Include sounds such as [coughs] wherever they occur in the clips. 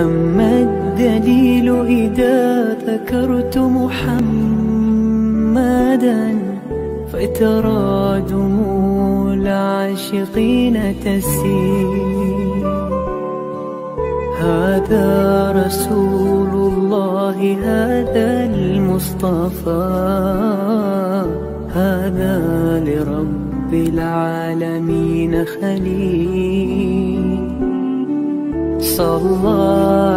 أما الدليل إذا ذكرت محمدا فترى دموع العاشقين تسيل هذا رسول الله هذا المصطفى هذا لرب العالمين خليل. صلى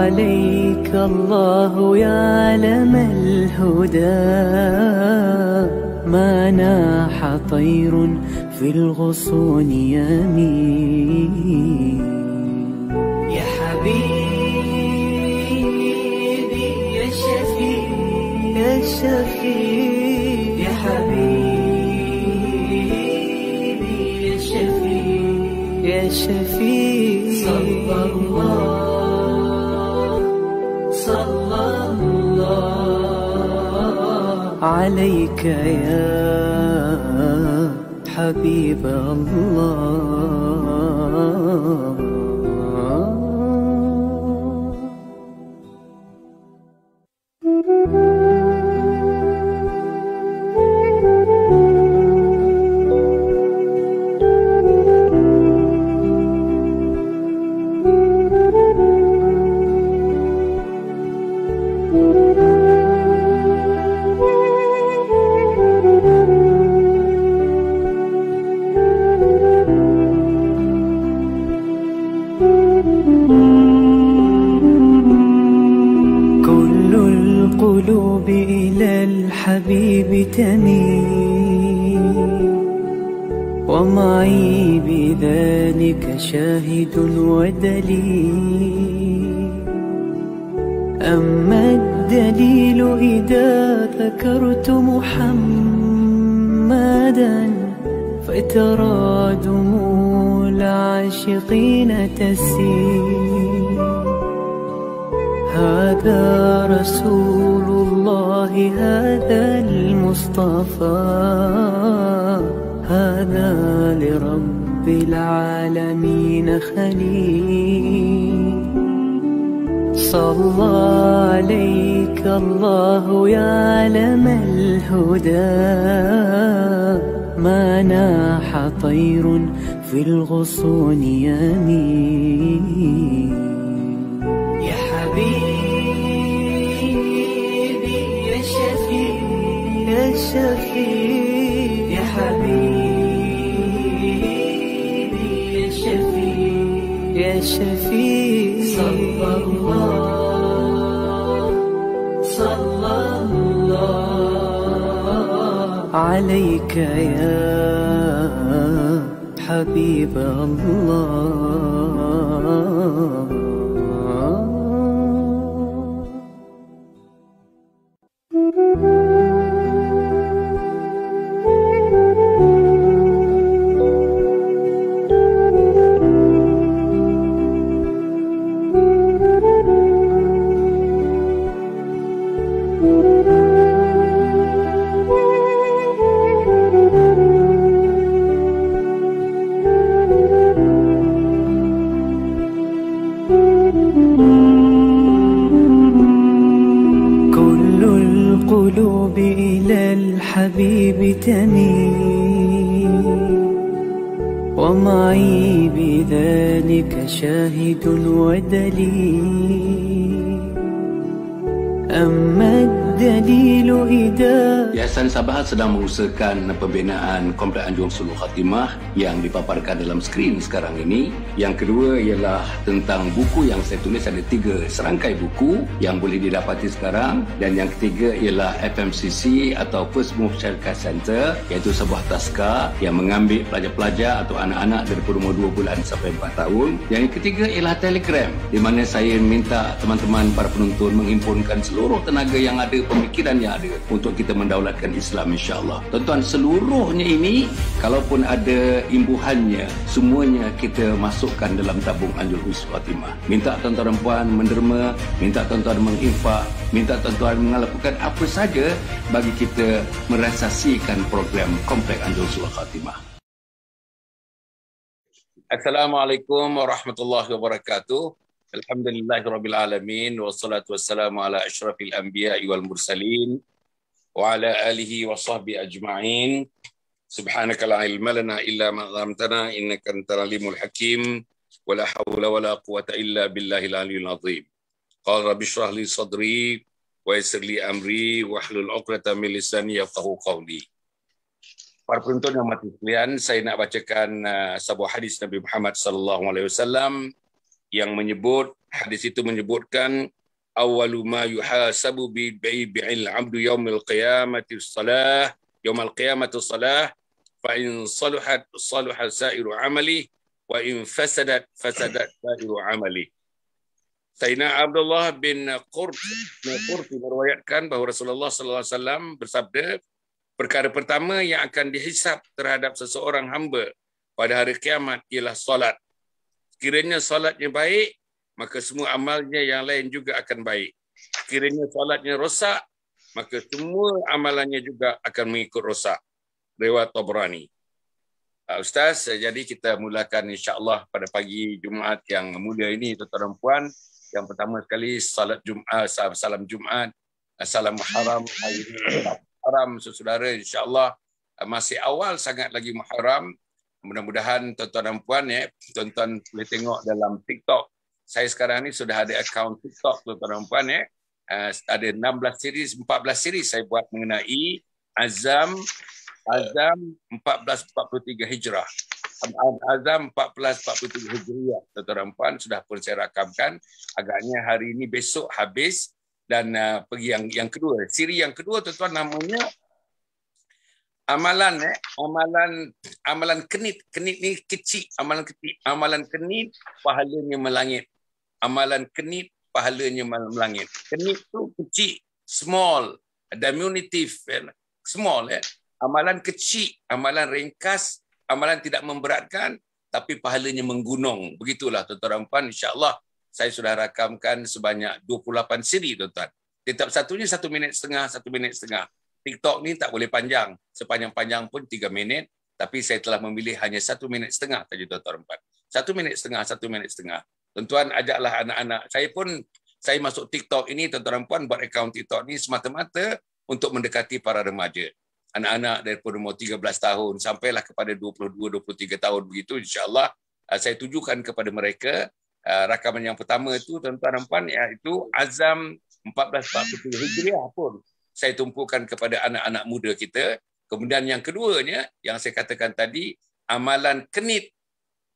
عليك الله يا علم الهدى. ما ناح طير في الغصون يمين. يا حبيبي يا شفيع يا شفيع يا حبيبي يا شفيع يا شفيع صلى الله صلى الله عليك يا حبيب الله. تميل ومعي بذلك شاهد ودليل. أما الدليل إذا ذكرت محمدا فترى دموع العاشقين تسيل. هذا رسول الله هذا المصطفى. هذا لرب العالمين خليل. صلى عليك الله يا علم الهدى. ما ناح طير في الغصون يمين. شفيع يا حبيبي يا شفيع يا شفيع صلى الله صلى الله عليك يا حبيب الله. Sabah sedang mengusahakan pembinaan Komplek Anjung Suluh Khatimah yang dipaparkan dalam skrin sekarang ini. Yang kedua ialah tentang buku yang saya tulis ada tiga serangkai buku yang boleh didapati sekarang dan yang ketiga ialah FMCC atau First Move Childcare Center iaitu sebuah taska yang mengambil pelajar-pelajar atau anak-anak dari umur 2 bulan sampai 4 tahun. Yang ketiga ialah Telegram di mana saya minta teman-teman para penonton menghimpunkan seluruh tenaga yang ada, pemikiran yang ada untuk kita mendaulatkan Islam insya-Allah. Tuan-tuan seluruhnya ini kalaupun ada imbuhannya semuanya kita masukkan dalam tabung Anjul Husnul Khatimah. Minta tuan-tuan dan puan menderma, minta tuan-tuan menginfak, minta tuan-tuan melakukan apa saja bagi kita merealisasikan program Komplek Anjul Husnul Khatimah. Assalamualaikum warahmatullahi wabarakatuh. Alhamdulillahirabbil alamin wassalatu wassalamu ala asyrafil anbiya'i wal mursalin Subhanaka la ilma lana illa ma 'allamtana innaka antal alimul hakim. Wa la hawla wa la quwwata illa billahil aliyyil azim. Qala rabbi shrah li sadri wa yassir li amri wa hlul 'uqdatam min lisani yafqahu qawli. Para penonton yang mati sekalian, saya nak bacakan uh, sebuah hadis Nabi Muhammad sallallahu alaihi wasallam yang menyebut hadis itu menyebutkan awwalu ma yuhasabu bi bi'il 'abdu yaumil qiyamati salah yaumil qiyamati salah fa in saluhat saluha sa'iru 'amali wa in fasadat fasadat sa'iru 'amali. Sayyidina Abdullah bin Qurt bin Qurt meriwayatkan bahawa Rasulullah sallallahu alaihi wasallam bersabda perkara pertama yang akan dihisap terhadap seseorang hamba pada hari kiamat ialah solat Kiranya solatnya baik, maka semua amalnya yang lain juga akan baik. Kiranya solatnya rosak, maka semua amalannya juga akan mengikut rosak. Rewat Tabrani. Uh, Ustaz, jadi kita mulakan insyaAllah pada pagi Jumaat yang mulia ini, tuan-tuan dan puan. Yang pertama sekali, salat Jumaat, salam Jumaat, salam ini, Muharram, saudara insyaAllah masih awal sangat lagi Muharram, mudah-mudahan tuan-tuan dan puan ya, tuan-tuan boleh tengok dalam TikTok. Saya sekarang ni sudah ada akaun TikTok tuan-tuan dan puan ya. Uh, ada 16 siri, 14 siri saya buat mengenai Azam Azam 1443 Hijrah. Azam 1443 Hijriah. Tuan-tuan dan puan sudah pun saya rakamkan. Agaknya hari ini besok habis dan uh, pergi yang yang kedua. Siri yang kedua tuan-tuan namanya amalan eh amalan amalan kenit kenit ni kecil amalan kecil amalan kenit pahalanya melangit amalan kenit pahalanya melangit kenit tu kecil small diminutive eh? small eh amalan kecil amalan ringkas amalan tidak memberatkan tapi pahalanya menggunung begitulah tuan-tuan puan insyaallah saya sudah rakamkan sebanyak 28 siri tuan-tuan tetap satunya satu minit setengah satu minit setengah TikTok ni tak boleh panjang. Sepanjang-panjang pun tiga minit. Tapi saya telah memilih hanya satu minit setengah saja tuan-tuan. Satu minit setengah, satu minit setengah. Tuan-tuan ajaklah anak-anak. Saya pun, saya masuk TikTok ini, tuan-tuan puan buat akaun TikTok ini semata-mata untuk mendekati para remaja. Anak-anak daripada umur 13 tahun sampailah kepada 22-23 tahun begitu, insyaAllah uh, saya tujukan kepada mereka uh, rakaman yang pertama itu, tuan-tuan puan, iaitu Azam 1443 Hijriah pun saya tumpukan kepada anak-anak muda kita. Kemudian yang keduanya, yang saya katakan tadi, amalan kenit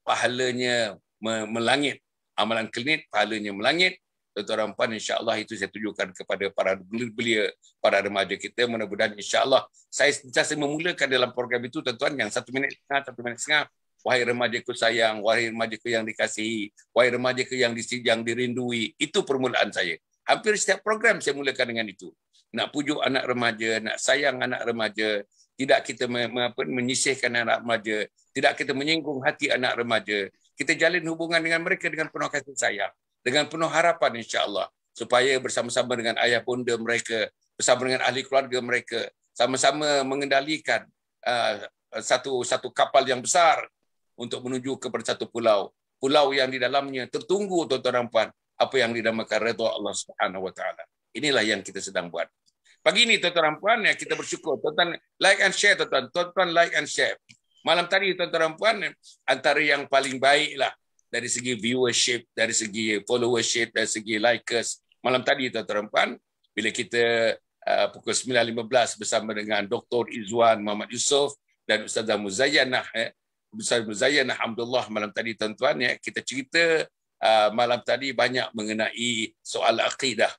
pahalanya melangit. Amalan kenit pahalanya melangit. Tuan-tuan puan, insyaAllah itu saya tujukan kepada para belia, para remaja kita. Mudah-mudahan insyaAllah saya sentiasa memulakan dalam program itu, tuan-tuan, yang satu minit setengah, satu minit setengah. Wahai remajaku sayang, wahai remajaku yang dikasihi, wahai remajaku yang, yang dirindui. Itu permulaan saya. Hampir setiap program saya mulakan dengan itu nak pujuk anak remaja, nak sayang anak remaja, tidak kita menyisihkan anak remaja, tidak kita menyinggung hati anak remaja. Kita jalin hubungan dengan mereka dengan penuh kasih sayang, dengan penuh harapan insya-Allah supaya bersama-sama dengan ayah bunda mereka, bersama dengan ahli keluarga mereka, sama-sama mengendalikan uh, satu satu kapal yang besar untuk menuju kepada satu pulau. Pulau yang di dalamnya tertunggu tuan-tuan dan puan apa yang dinamakan redha Allah Subhanahu wa taala. Inilah yang kita sedang buat. Pagi ini tuan-tuan dan puan ya kita bersyukur. Tuan-tuan like and share tuan-tuan. Tuan-tuan like and share. Malam tadi tuan-tuan dan puan antara yang paling baik lah dari segi viewership, dari segi followership, dari segi likers. Malam tadi tuan-tuan dan puan bila kita uh, pukul 9.15 bersama dengan Dr. Izwan Muhammad Yusof dan Ustazah Muzayyanah eh. Ustazah Muzayyanah Alhamdulillah malam tadi tuan-tuan ya kita cerita uh, malam tadi banyak mengenai soal akidah.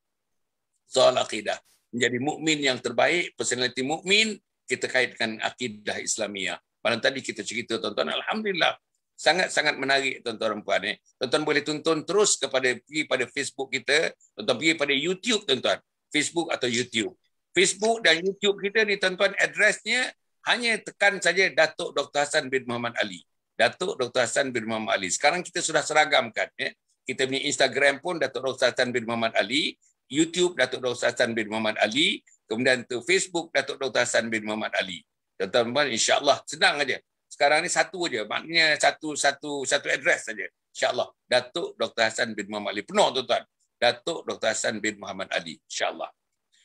Soal akidah menjadi mukmin yang terbaik, personality mukmin kita kaitkan akidah Islamiah. Malam tadi kita cerita tuan-tuan, alhamdulillah sangat-sangat menarik tuan-tuan dan puan eh. Tuan-tuan boleh tonton terus kepada pergi pada Facebook kita, tuan-tuan pergi pada YouTube tuan-tuan. Facebook atau YouTube. Facebook dan YouTube kita ni tuan-tuan addressnya hanya tekan saja Datuk Dr. Hassan bin Muhammad Ali. Datuk Dr. Hassan bin Muhammad Ali. Sekarang kita sudah seragamkan. Eh. Kita punya Instagram pun Datuk Dr. Hassan bin Muhammad Ali. YouTube Datuk Dr. Hassan bin Muhammad Ali, kemudian tu Facebook Datuk Dr. Hassan bin Muhammad Ali. Tuan-tuan insya-Allah senang aja. Sekarang ni satu aja, maknanya satu satu satu address saja. InsyaAllah. Datuk Dr. Hassan bin Muhammad Ali. Penuh tuan-tuan. Datuk Dr. Hassan bin Muhammad Ali. InsyaAllah.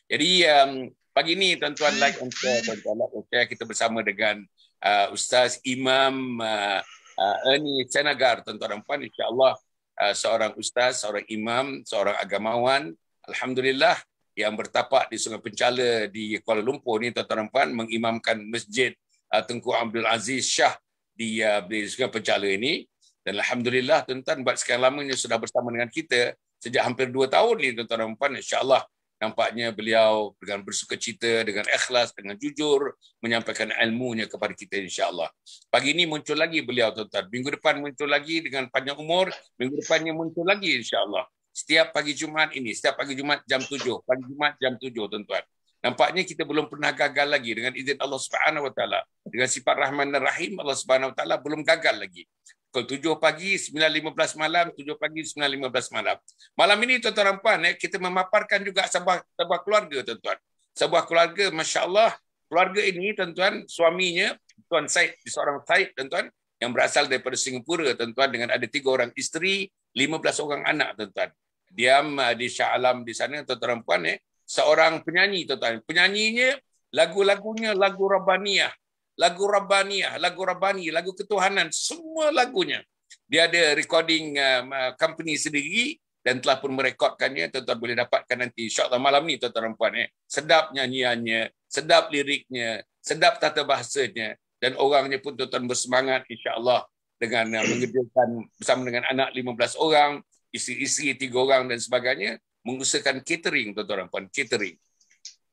Jadi um, pagi ini tuan-tuan like and share. Tuan-tuan like and share. Kita bersama dengan uh, Ustaz Imam uh, uh, Ernie Senagar. Tuan-tuan puan. InsyaAllah uh, seorang Ustaz, seorang Imam, seorang agamawan. Alhamdulillah yang bertapak di Sungai Pencala di Kuala Lumpur ni tuan-tuan dan puan mengimamkan masjid uh, Tengku Abdul Aziz Shah di, uh, di Sungai Pencala ini dan alhamdulillah tuan-tuan buat sekian lamanya sudah bersama dengan kita sejak hampir dua tahun ni tuan-tuan dan puan insyaallah nampaknya beliau dengan bersuka cita, dengan ikhlas, dengan jujur menyampaikan ilmunya kepada kita insya-Allah. Pagi ini muncul lagi beliau tuan-tuan. Minggu depan muncul lagi dengan panjang umur, minggu depannya muncul lagi insya-Allah. Setiap pagi Jumaat ini, setiap pagi Jumaat jam 7, pagi Jumaat jam 7 tuan-tuan. Nampaknya kita belum pernah gagal lagi dengan izin Allah Subhanahu Wa Taala. Dengan sifat Rahman dan Rahim Allah Subhanahu Wa Taala belum gagal lagi. Pukul 7 pagi, 9.15 malam, 7 pagi, 9.15 malam. Malam ini tuan-tuan dan puan, eh, kita memaparkan juga sebuah, sebuah keluarga tuan-tuan. Sebuah keluarga, Masya Allah, keluarga ini tuan-tuan, suaminya, Tuan Said, seorang Said tuan-tuan, yang berasal daripada Singapura tuan-tuan, dengan ada tiga orang isteri, 15 orang anak tuan-tuan. Diam uh, di Shah Alam di sana tuan-tuan puan, eh, seorang penyanyi tuan-tuan. Penyanyinya, lagu-lagunya lagu Rabbaniyah lagu Rabbaniyah, lagu Rabbani, lagu ketuhanan, semua lagunya. Dia ada recording um, uh, company sendiri dan telah pun merekodkannya. Tuan-tuan boleh dapatkan nanti. InsyaAllah malam ni tuan-tuan puan. Eh. Sedap nyanyiannya, sedap liriknya, sedap tata bahasanya. Dan orangnya pun tuan-tuan bersemangat insyaAllah dengan uh, mengerjakan bersama dengan anak 15 orang, isteri-isteri 3 orang dan sebagainya, mengusahakan catering tuan-tuan dan puan, catering.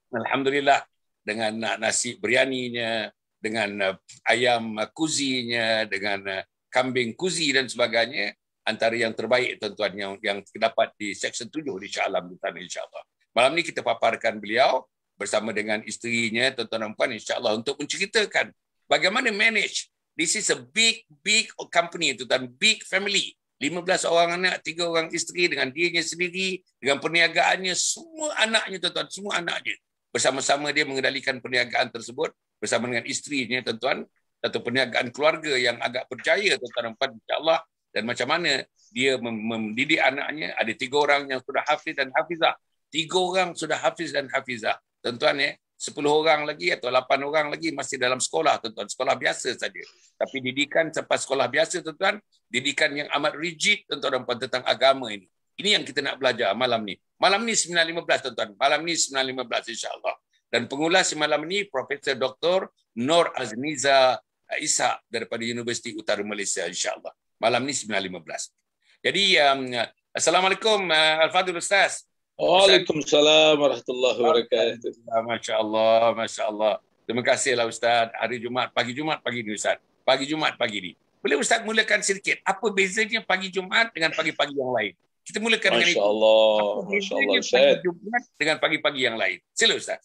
Alhamdulillah dengan uh, nasi biryaninya, dengan uh, ayam uh, kuzinya, dengan uh, kambing kuzi dan sebagainya, antara yang terbaik tuan-tuan yang, yang terdapat di Seksyen 7 di Shah Alam di sana insyaAllah. Malam ni kita paparkan beliau bersama dengan isterinya, tuan-tuan dan puan insyaAllah untuk menceritakan bagaimana manage. This is a big, big company, tuan-tuan, big family. 15 orang anak, 3 orang isteri dengan dirinya sendiri, dengan perniagaannya, semua anaknya tuan-tuan, semua anaknya. Bersama-sama dia mengendalikan perniagaan tersebut bersama dengan isterinya tuan-tuan. Atau perniagaan keluarga yang agak percaya tuan-tuan dan puan insya-Allah. Dan macam mana dia mendidik anaknya ada tiga orang yang sudah hafiz dan hafizah. Tiga orang sudah hafiz dan hafizah. Tuan-tuan ya sepuluh orang lagi atau lapan orang lagi masih dalam sekolah tuan-tuan sekolah biasa saja tapi didikan sampai sekolah biasa tuan-tuan didikan yang amat rigid tuan-tuan dan puan tentang agama ini ini yang kita nak belajar malam ni malam ni 9.15 tuan-tuan malam ni 9.15 insya-Allah dan pengulas malam ini Profesor Dr. Nur Azniza Isa daripada Universiti Utara Malaysia insyaAllah. Malam ini 9.15. Jadi um, Assalamualaikum uh, Al-Fadhil Ustaz. Waalaikumsalam warahmatullahi wabarakatuh. Masya Allah, Masya Allah. Terima kasihlah Ustaz. Hari Jumaat, pagi Jumaat pagi ini Ustaz. Pagi Jumaat pagi ini. Boleh Ustaz mulakan sedikit. Apa bezanya pagi Jumaat dengan pagi-pagi yang lain? Kita mulakan Masya dengan itu. Allah. Apa Masya Allah. bezanya Ustaz. pagi Jumaat dengan pagi-pagi yang lain? Sila Ustaz.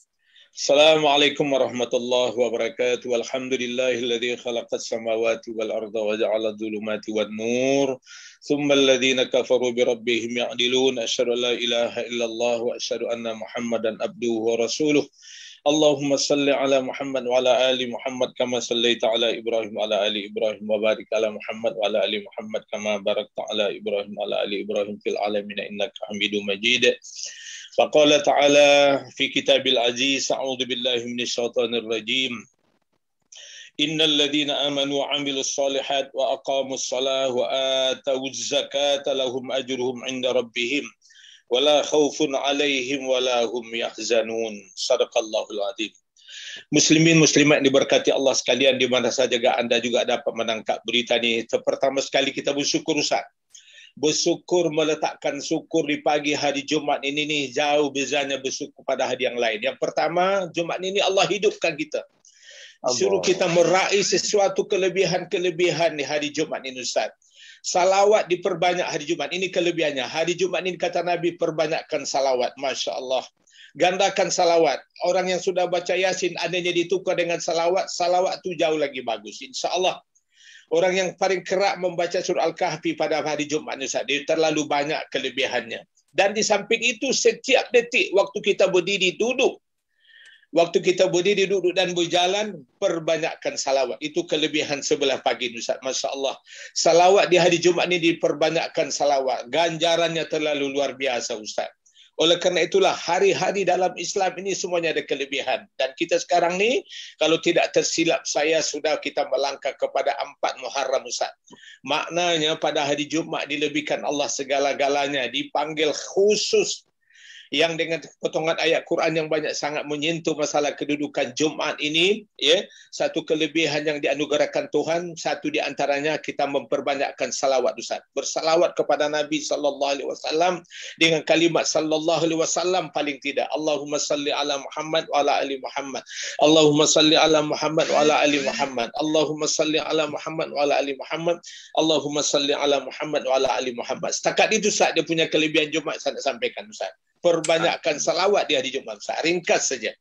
Assalamualaikum warahmatullahi wabarakatuh. Alhamdulillahilladzi khalaqas samawati wal arda wa ja'ala dhulumati wan nur. Thumma alladhina kafaru bi rabbihim ya'dilun. Asyhadu an la ilaha illallah wa asyhadu anna Muhammadan abduhu wa rasuluh. Allahumma salli ala Muhammad wa ala ali Muhammad kama sallaita ala Ibrahim wa ala ali Ibrahim wa barik ala Muhammad wa ala ali Muhammad kama barakta ala Ibrahim wa ala ali Ibrahim fil alamin innaka Hamidum Majid. فقال تعالى في كتاب العزيز أعوذ بالله من الشيطان الرجيم إن الذين آمنوا وعملوا الصالحات وأقاموا الصلاة وآتوا الزكاة لهم أجرهم عند ربهم ولا خوف عليهم ولا هم يحزنون yahzanun الله العظيم Muslimin muslimat diberkati Allah sekalian di mana saja anda juga dapat menangkap berita ini. Pertama sekali kita bersyukur Ustaz. Bersyukur meletakkan syukur di pagi hari Jumaat ini ni jauh bezanya bersyukur pada hari yang lain. Yang pertama Jumaat ini Allah hidupkan kita. Suruh kita meraih sesuatu kelebihan-kelebihan di hari Jumaat ini Ustaz. Salawat diperbanyak hari Jumaat. Ini kelebihannya. Hari Jumaat ini kata Nabi perbanyakkan salawat. Masya Allah. Gandakan salawat. Orang yang sudah baca Yasin adanya ditukar dengan salawat. Salawat tu jauh lagi bagus. Insya Allah orang yang paling kerap membaca surah Al-Kahfi pada hari Jumaat Ustaz. Dia terlalu banyak kelebihannya. Dan di samping itu setiap detik waktu kita berdiri duduk Waktu kita berdiri, duduk dan berjalan, perbanyakkan salawat. Itu kelebihan sebelah pagi Ustaz. Masya Allah. Salawat di hari Jumat ini diperbanyakkan salawat. Ganjarannya terlalu luar biasa Ustaz. Oleh kerana itulah hari-hari dalam Islam ini semuanya ada kelebihan. Dan kita sekarang ni, kalau tidak tersilap saya sudah kita melangkah kepada empat Muharram Ustaz. Maknanya pada hari Jumat dilebihkan Allah segala-galanya. Dipanggil khusus yang dengan potongan ayat Quran yang banyak sangat menyentuh masalah kedudukan Jumaat ini ya satu kelebihan yang dianugerahkan Tuhan satu di antaranya kita memperbanyakkan salawat Ustaz. Bersalawat kepada Nabi sallallahu alaihi wasallam dengan kalimat sallallahu alaihi wasallam paling tidak Allahumma salli ala Muhammad wa ala ali Muhammad. Allahumma salli ala Muhammad wa ala ali Muhammad. Allahumma salli ala Muhammad wa ala ali Muhammad. Allahumma salli ala Muhammad wa ala ali Muhammad. Setakat itu Ustaz dia punya kelebihan Jumaat saya nak sampaikan Ustaz perbanyakkan salawat di hari Jumaat. Ustaz. Ringkas saja.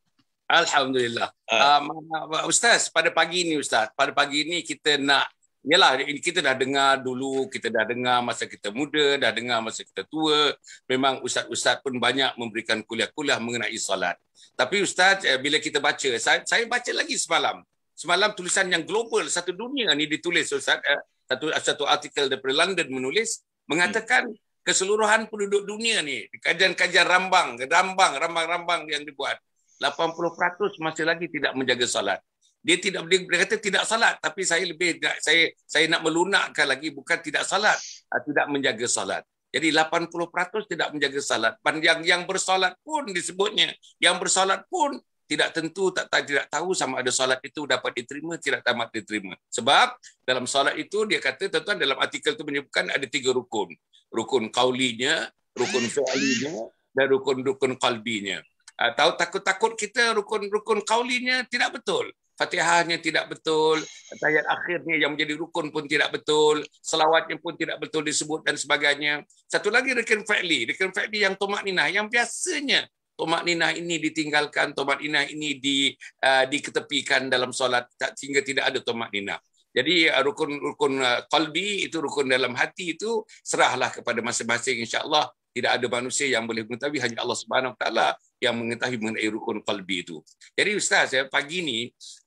Alhamdulillah. Ha. Uh, Ustaz, pada pagi ini Ustaz, pada pagi ini kita nak Yalah, kita dah dengar dulu, kita dah dengar masa kita muda, dah dengar masa kita tua. Memang ustaz-ustaz pun banyak memberikan kuliah-kuliah mengenai solat. Tapi ustaz, eh, bila kita baca, saya, saya baca lagi semalam. Semalam tulisan yang global, satu dunia ni ditulis ustaz. Eh, satu, satu artikel daripada London menulis, mengatakan keseluruhan penduduk dunia ni kajian-kajian rambang rambang rambang-rambang yang dibuat. 80% masih lagi tidak menjaga solat. Dia tidak dia, kata tidak solat tapi saya lebih saya saya nak melunakkan lagi bukan tidak solat ah, tidak menjaga solat. Jadi 80% tidak menjaga solat. Yang yang bersolat pun disebutnya. Yang bersolat pun tidak tentu tak, tak tidak tahu sama ada solat itu dapat diterima tidak tamat diterima. Sebab dalam solat itu dia kata tuan-tuan dalam artikel itu menyebutkan ada tiga rukun rukun kaulinya, rukun fi'linya dan rukun-rukun qalbinya. Tahu takut-takut kita rukun-rukun kaulinya tidak betul. Fatihahnya tidak betul, ayat akhirnya yang menjadi rukun pun tidak betul, selawatnya pun tidak betul disebut dan sebagainya. Satu lagi rukun fi'li, rukun fi'li yang tomak ninah, yang biasanya tomak ninah ini ditinggalkan, tomak ninah ini di, uh, diketepikan dalam solat sehingga tidak ada tomak ninah. Jadi uh, rukun-rukun qalbi uh, itu rukun dalam hati itu serahlah kepada masing-masing insya-Allah tidak ada manusia yang boleh mengetahui hanya Allah Subhanahu taala yang mengetahui mengenai rukun qalbi itu. Jadi ustaz ya pagi ni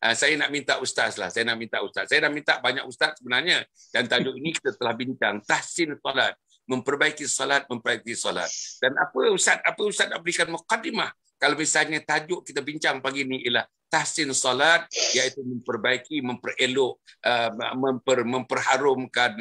uh, saya nak minta ustaz lah, saya nak minta ustaz. Saya nak minta banyak ustaz sebenarnya dan tajuk ini kita telah bincang tahsin solat, memperbaiki solat, memperbaiki solat. Dan apa ustaz apa ustaz nak berikan mukadimah kalau misalnya tajuk kita bincang pagi ini ialah tahsin salat iaitu memperbaiki memperelok uh, memper, memperharumkan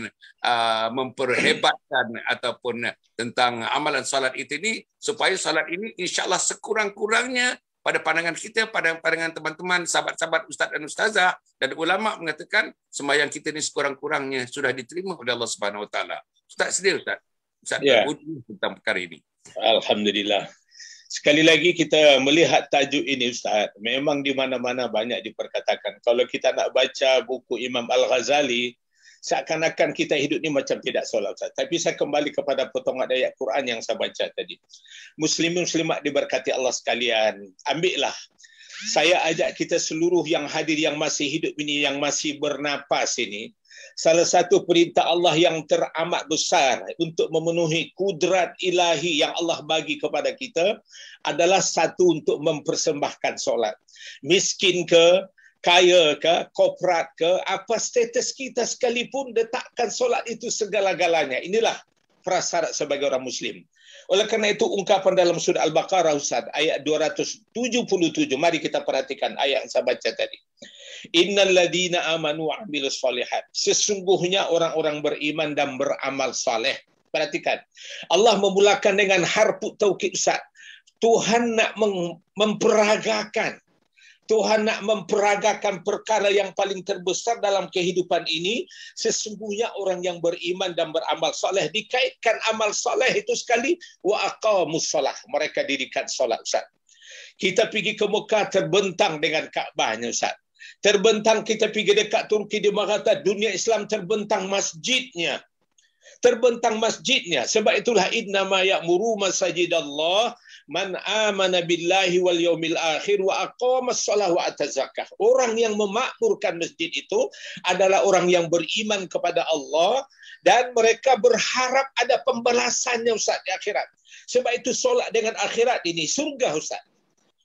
uh, memperhebatkan ataupun tentang amalan salat itu ini supaya salat ini insyaallah sekurang-kurangnya pada pandangan kita pada pandangan teman-teman sahabat-sahabat ustaz dan ustazah dan ulama mengatakan sembahyang kita ini sekurang-kurangnya sudah diterima oleh Allah Subhanahu wa taala. Ustaz sedia ustaz? Ustaz yeah. tentang perkara ini. Alhamdulillah Sekali lagi kita melihat tajuk ini Ustaz, memang di mana-mana banyak diperkatakan. Kalau kita nak baca buku Imam Al-Ghazali, seakan-akan kita hidup ni macam tidak solat Ustaz. Tapi saya kembali kepada potongan ayat Quran yang saya baca tadi. Muslimin muslimat diberkati Allah sekalian, ambillah saya ajak kita seluruh yang hadir yang masih hidup ini yang masih bernapas ini salah satu perintah Allah yang teramat besar untuk memenuhi kudrat ilahi yang Allah bagi kepada kita adalah satu untuk mempersembahkan solat. Miskin ke, kaya ke, korporat ke, apa status kita sekalipun letakkan solat itu segala-galanya. Inilah prasyarat sebagai orang Muslim. Oleh kerana itu ungkapan dalam surah Al-Baqarah Ustaz ayat 277. Mari kita perhatikan ayat yang saya baca tadi. Innal ladina amanu amilus salihat. Sesungguhnya orang-orang beriman dan beramal saleh. Perhatikan. Allah memulakan dengan harfu taukid Ustaz. Tuhan nak memperagakan Tuhan nak memperagakan perkara yang paling terbesar dalam kehidupan ini sesungguhnya orang yang beriman dan beramal soleh dikaitkan amal soleh itu sekali wa aqamus solah mereka dirikan solat Ustaz kita pergi ke Mekah terbentang dengan Kaabahnya Ustaz terbentang kita pergi dekat Turki di Maghata dunia Islam terbentang masjidnya. Terbentang masjidnya. Sebab itulah inna ma ya'muru masajidallah man amana billahi wal yaumil akhir wa aqama shalah wa ata zakah orang yang memakmurkan masjid itu adalah orang yang beriman kepada Allah dan mereka berharap ada pembalasannya Ustaz di akhirat. Sebab itu solat dengan akhirat ini surga Ustaz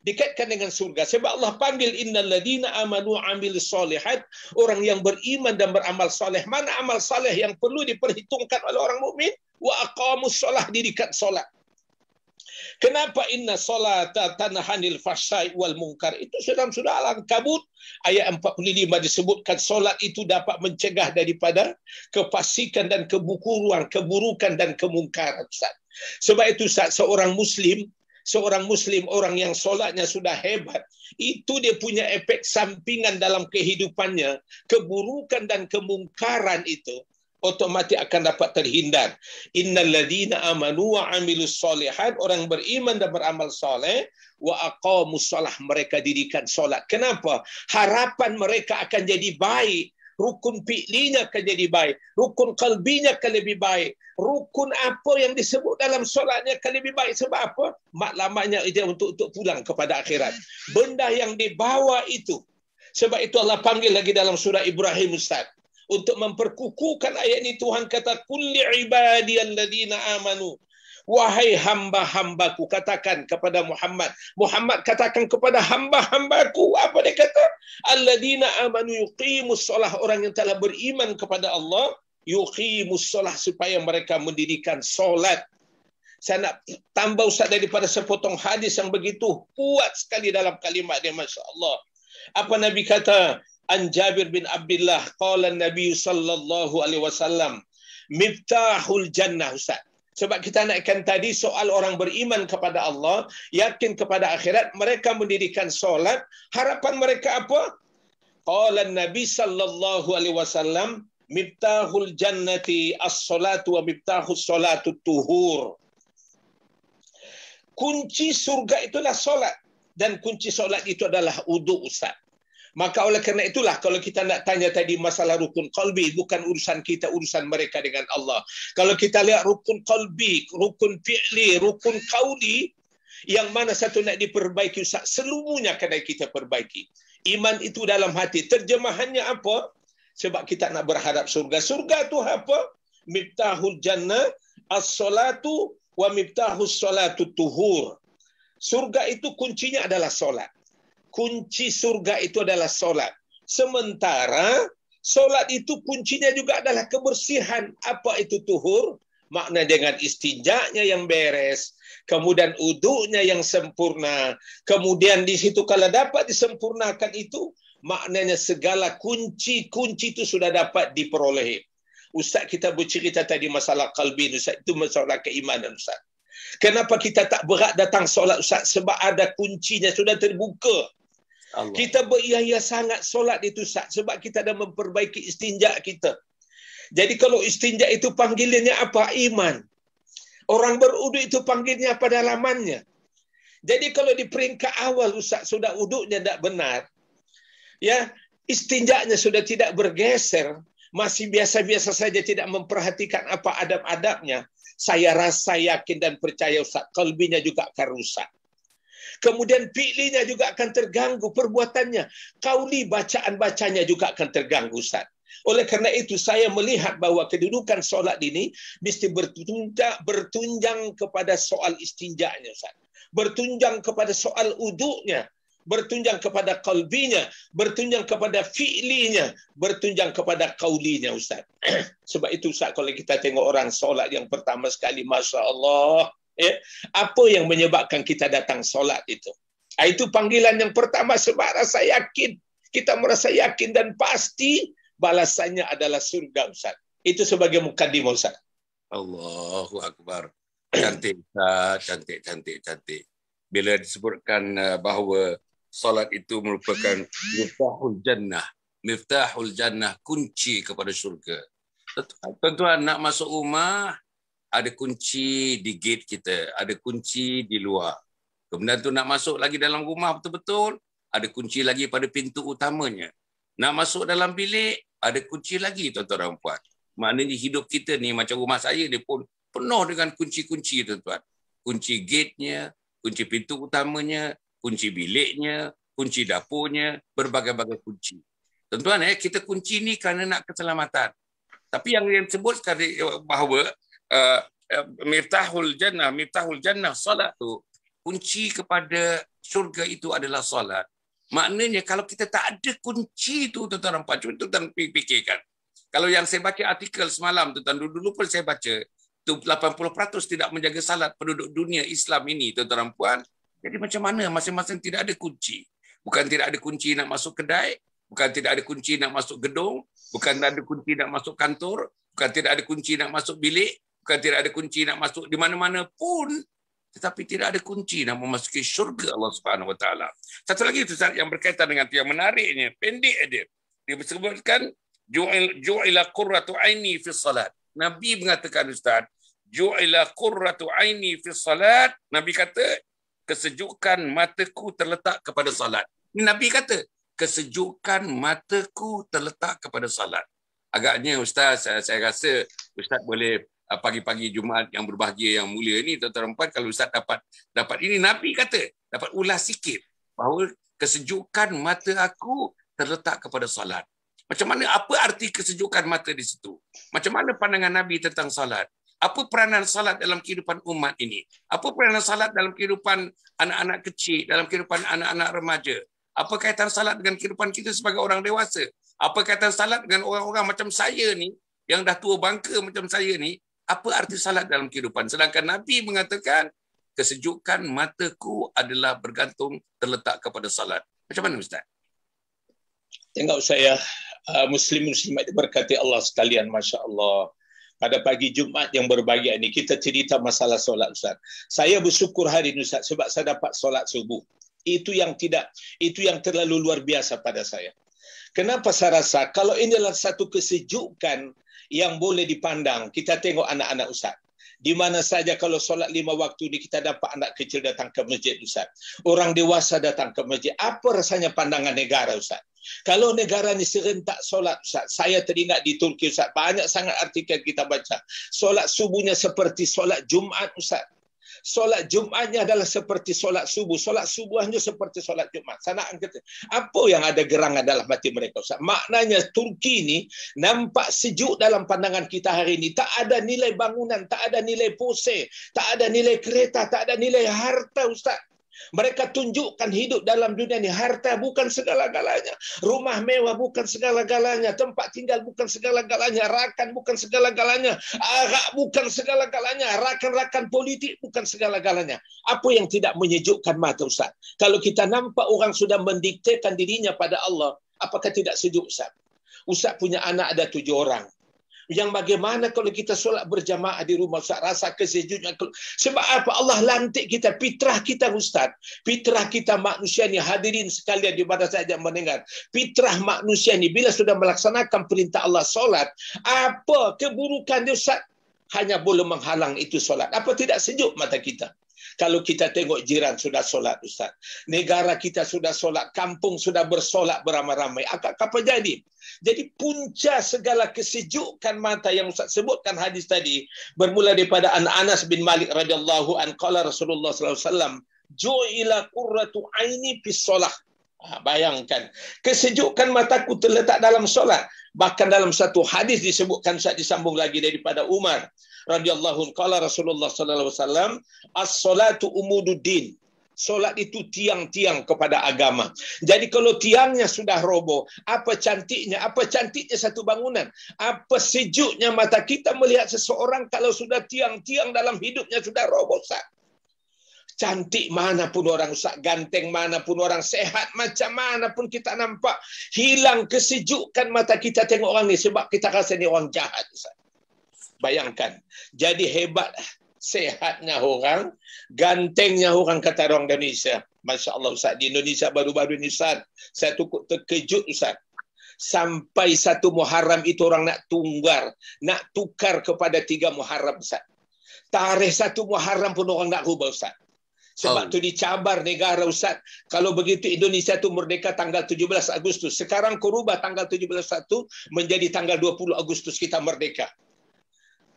dikaitkan dengan surga sebab Allah panggil innal ladina amanu amilus solihat orang yang beriman dan beramal soleh mana amal soleh yang perlu diperhitungkan oleh orang mukmin wa aqamus solah dirikan solat Kenapa inna solata tanahanil fahsyai wal munkar? Itu dalam surah Al-Ankabut ayat 45 disebutkan solat itu dapat mencegah daripada kefasikan dan kebukuruan, keburukan dan kemungkaran. Ustaz. Sebab itu Ustaz, seorang Muslim seorang muslim orang yang solatnya sudah hebat itu dia punya efek sampingan dalam kehidupannya keburukan dan kemungkaran itu otomatis akan dapat terhindar. Innal ladina amanu wa amilus solihat orang beriman dan beramal soleh wa aqamus solah mereka dirikan solat. Kenapa? Harapan mereka akan jadi baik rukun fi'linya akan jadi baik, rukun kalbinya akan lebih baik, rukun apa yang disebut dalam solatnya akan lebih baik. Sebab apa? Maklamanya dia untuk untuk pulang kepada akhirat. Benda yang dibawa itu. Sebab itu Allah panggil lagi dalam surah Ibrahim Ustaz. Untuk memperkukuhkan ayat ini Tuhan kata kulli ibadiyalladzina amanu Wahai hamba-hambaku, katakan kepada Muhammad. Muhammad katakan kepada hamba-hambaku. Apa dia kata? Alladina amanu yuqimus solah. Orang yang telah beriman kepada Allah. Yuqimus solah supaya mereka mendirikan solat. Saya nak tambah Ustaz daripada sepotong hadis yang begitu kuat sekali dalam kalimat dia. Masya Allah. Apa Nabi kata? An Jabir bin Abdullah. Qala Nabi sallallahu alaihi wasallam. Miftahul jannah Ustaz. Sebab kita naikkan tadi soal orang beriman kepada Allah, yakin kepada akhirat, mereka mendirikan solat, harapan mereka apa? Qala Nabi sallallahu alaihi wasallam, miftahul jannati as-salatu wa miftahus salatu tuhur. Kunci surga itulah solat dan kunci solat itu adalah wudu Ustaz. Maka oleh kerana itulah kalau kita nak tanya tadi masalah rukun qalbi bukan urusan kita urusan mereka dengan Allah. Kalau kita lihat rukun qalbi, rukun fi'li, rukun qauli yang mana satu nak diperbaiki Ustaz, seluruhnya kena kita perbaiki. Iman itu dalam hati. Terjemahannya apa? Sebab kita nak berharap surga. Surga tu apa? Miftahul jannah as-salatu wa miftahus salatu tuhur. Surga itu kuncinya adalah solat kunci surga itu adalah solat. Sementara solat itu kuncinya juga adalah kebersihan. Apa itu tuhur? Makna dengan istinjaknya yang beres, kemudian uduknya yang sempurna, kemudian di situ kalau dapat disempurnakan itu, maknanya segala kunci-kunci itu sudah dapat diperoleh. Ustaz kita bercerita tadi masalah kalbi Ustaz itu masalah keimanan Ustaz. Kenapa kita tak berat datang solat Ustaz? Sebab ada kuncinya sudah terbuka. Kita beriaya sangat solat itu Ustaz sebab kita dah memperbaiki istinja kita. Jadi kalau istinja itu panggilannya apa? Iman. Orang beruduk itu panggilnya apa dalamannya? Jadi kalau di peringkat awal Ustaz sudah uduknya tidak benar, ya istinjaknya sudah tidak bergeser, masih biasa-biasa saja tidak memperhatikan apa adab-adabnya, saya rasa yakin dan percaya Ustaz, kalbinya juga akan rusak. Kemudian fi'linya juga akan terganggu perbuatannya. Kauli bacaan-bacanya juga akan terganggu Ustaz. Oleh kerana itu saya melihat bahawa kedudukan solat ini mesti bertunjang, bertunjang kepada soal istinjanya Ustaz. Bertunjang kepada soal uduknya. Bertunjang kepada kalbinya. Bertunjang kepada fi'linya. Bertunjang kepada kaulinya Ustaz. [clears throat] Sebab itu Ustaz kalau kita tengok orang solat yang pertama sekali Masya Allah ya, apa yang menyebabkan kita datang solat itu. Ah, itu panggilan yang pertama sebab rasa yakin. Kita merasa yakin dan pasti balasannya adalah surga Ustaz. Itu sebagai mukadimah Ustaz. Allahu Akbar. [clears throat] Cantik, cantik, cantik, cantik. Bila disebutkan uh, bahawa solat itu merupakan miftahul jannah. Miftahul jannah, kunci kepada syurga. Tuan-tuan nak masuk rumah, ada kunci di gate kita, ada kunci di luar. Kemudian tu nak masuk lagi dalam rumah betul-betul, ada kunci lagi pada pintu utamanya. Nak masuk dalam bilik, ada kunci lagi tuan-tuan dan puan. Maknanya hidup kita ni macam rumah saya ni pun penuh dengan kunci-kunci tuan-tuan. Kunci gate-nya, kunci pintu utamanya, kunci biliknya, kunci dapurnya, berbagai-bagai kunci. Tuan-tuan eh, kita kunci ni kerana nak keselamatan. Tapi yang yang sebut sekali bahawa uh, uh, miftahul jannah miftahul jannah salat tu kunci kepada syurga itu adalah solat. Maknanya kalau kita tak ada kunci itu tuan-tuan dan puan, cuba tuan fikirkan. Kalau yang saya baca artikel semalam tuan-tuan, dulu-dulu pun saya baca, itu 80% tidak menjaga salat penduduk dunia Islam ini tuan-tuan dan puan. Jadi macam mana masing-masing tidak ada kunci? Bukan tidak ada kunci nak masuk kedai, bukan tidak ada kunci nak masuk gedung, bukan tidak ada kunci nak masuk kantor, bukan tidak ada kunci nak masuk bilik, bukan tidak ada kunci nak masuk di mana-mana pun tetapi tidak ada kunci nak memasuki syurga Allah Subhanahu Wa Taala. Satu lagi Ustaz yang berkaitan dengan itu yang menariknya, pendek dia. Dia disebutkan ju'il ju'ila qurratu aini fi salat. Nabi mengatakan Ustaz, ju'ila qurratu aini fi salat. Nabi kata kesejukan mataku terletak kepada salat. Ini Nabi kata, kesejukan mataku terletak kepada salat. Agaknya Ustaz, saya, saya rasa Ustaz boleh pagi-pagi Jumaat yang berbahagia, yang mulia ini, tuan-tuan dan kalau Ustaz dapat dapat ini, Nabi kata, dapat ulas sikit bahawa kesejukan mata aku terletak kepada salat. Macam mana, apa arti kesejukan mata di situ? Macam mana pandangan Nabi tentang salat? apa peranan salat dalam kehidupan umat ini? Apa peranan salat dalam kehidupan anak-anak kecil, dalam kehidupan anak-anak remaja? Apa kaitan salat dengan kehidupan kita sebagai orang dewasa? Apa kaitan salat dengan orang-orang macam saya ni, yang dah tua bangka macam saya ni, apa arti salat dalam kehidupan? Sedangkan Nabi mengatakan, kesejukan mataku adalah bergantung terletak kepada salat. Macam mana Ustaz? Tengok saya, uh, Muslim-Muslimat berkati Allah sekalian, Masya Allah pada pagi Jumaat yang berbahagia ini kita cerita masalah solat Ustaz. Saya bersyukur hari ini Ustaz sebab saya dapat solat subuh. Itu yang tidak itu yang terlalu luar biasa pada saya. Kenapa saya rasa kalau ini adalah satu kesejukan yang boleh dipandang, kita tengok anak-anak Ustaz. Di mana saja kalau solat lima waktu ini kita dapat anak kecil datang ke masjid Ustaz. Orang dewasa datang ke masjid. Apa rasanya pandangan negara Ustaz? Kalau negara ni serentak solat Ustaz, saya teringat di Turki Ustaz, banyak sangat artikel kita baca. Solat subuhnya seperti solat Jumaat Ustaz. Solat Jumaatnya adalah seperti solat subuh. Solat subuhnya seperti solat Jumaat. Sana kata, apa yang ada gerangan dalam hati mereka Ustaz? Maknanya Turki ni nampak sejuk dalam pandangan kita hari ini. Tak ada nilai bangunan, tak ada nilai pose, tak ada nilai kereta, tak ada nilai harta Ustaz. Mereka tunjukkan hidup dalam dunia ini. Harta bukan segala-galanya. Rumah mewah bukan segala-galanya. Tempat tinggal bukan segala-galanya. Rakan bukan segala-galanya. Arak bukan segala-galanya. Rakan-rakan politik bukan segala-galanya. Apa yang tidak menyejukkan mata Ustaz? Kalau kita nampak orang sudah mendiktekan dirinya pada Allah, apakah tidak sejuk Ustaz? Ustaz punya anak ada tujuh orang yang bagaimana kalau kita solat berjamaah di rumah Ustaz? Rasa kesejuknya sebab apa? Allah lantik kita fitrah kita Ustaz. Fitrah kita manusia ni hadirin sekalian di mana saja mendengar. Fitrah manusia ni bila sudah melaksanakan perintah Allah solat apa keburukan dia Ustaz? Hanya boleh menghalang itu solat. Apa tidak sejuk mata kita kalau kita tengok jiran sudah solat Ustaz. Negara kita sudah solat. Kampung sudah bersolat beramai-ramai. Apa jadi? Jadi punca segala kesejukan mata yang Ustaz sebutkan hadis tadi bermula daripada Anas bin Malik radhiyallahu an qala Rasulullah sallallahu alaihi wasallam ju'ila qurratu aini fi shalah. Ha, bayangkan kesejukan mataku terletak dalam solat bahkan dalam satu hadis disebutkan saat disambung lagi daripada Umar radhiyallahu qala Rasulullah sallallahu alaihi wasallam as-salatu umududdin solat itu tiang-tiang kepada agama. Jadi kalau tiangnya sudah roboh, apa cantiknya, apa cantiknya satu bangunan, apa sejuknya mata kita melihat seseorang kalau sudah tiang-tiang dalam hidupnya sudah roboh. Sah. Cantik mana pun orang, Ustaz. ganteng mana pun orang, sehat macam mana pun kita nampak, hilang kesejukan mata kita tengok orang ni sebab kita rasa ni orang jahat. Ustaz. Bayangkan, jadi hebat sehatnya orang, gantengnya orang kata orang Indonesia. Masya Allah Ustaz, di Indonesia baru-baru ini Ustaz, saya cukup terkejut Ustaz. Sampai satu Muharram itu orang nak tunggar, nak tukar kepada tiga Muharram Ustaz. Tarikh satu Muharram pun orang nak rubah Ustaz. Sebab tu dicabar negara Ustaz. Kalau begitu Indonesia tu merdeka tanggal 17 Agustus. Sekarang kau rubah tanggal 17 satu menjadi tanggal 20 Agustus kita merdeka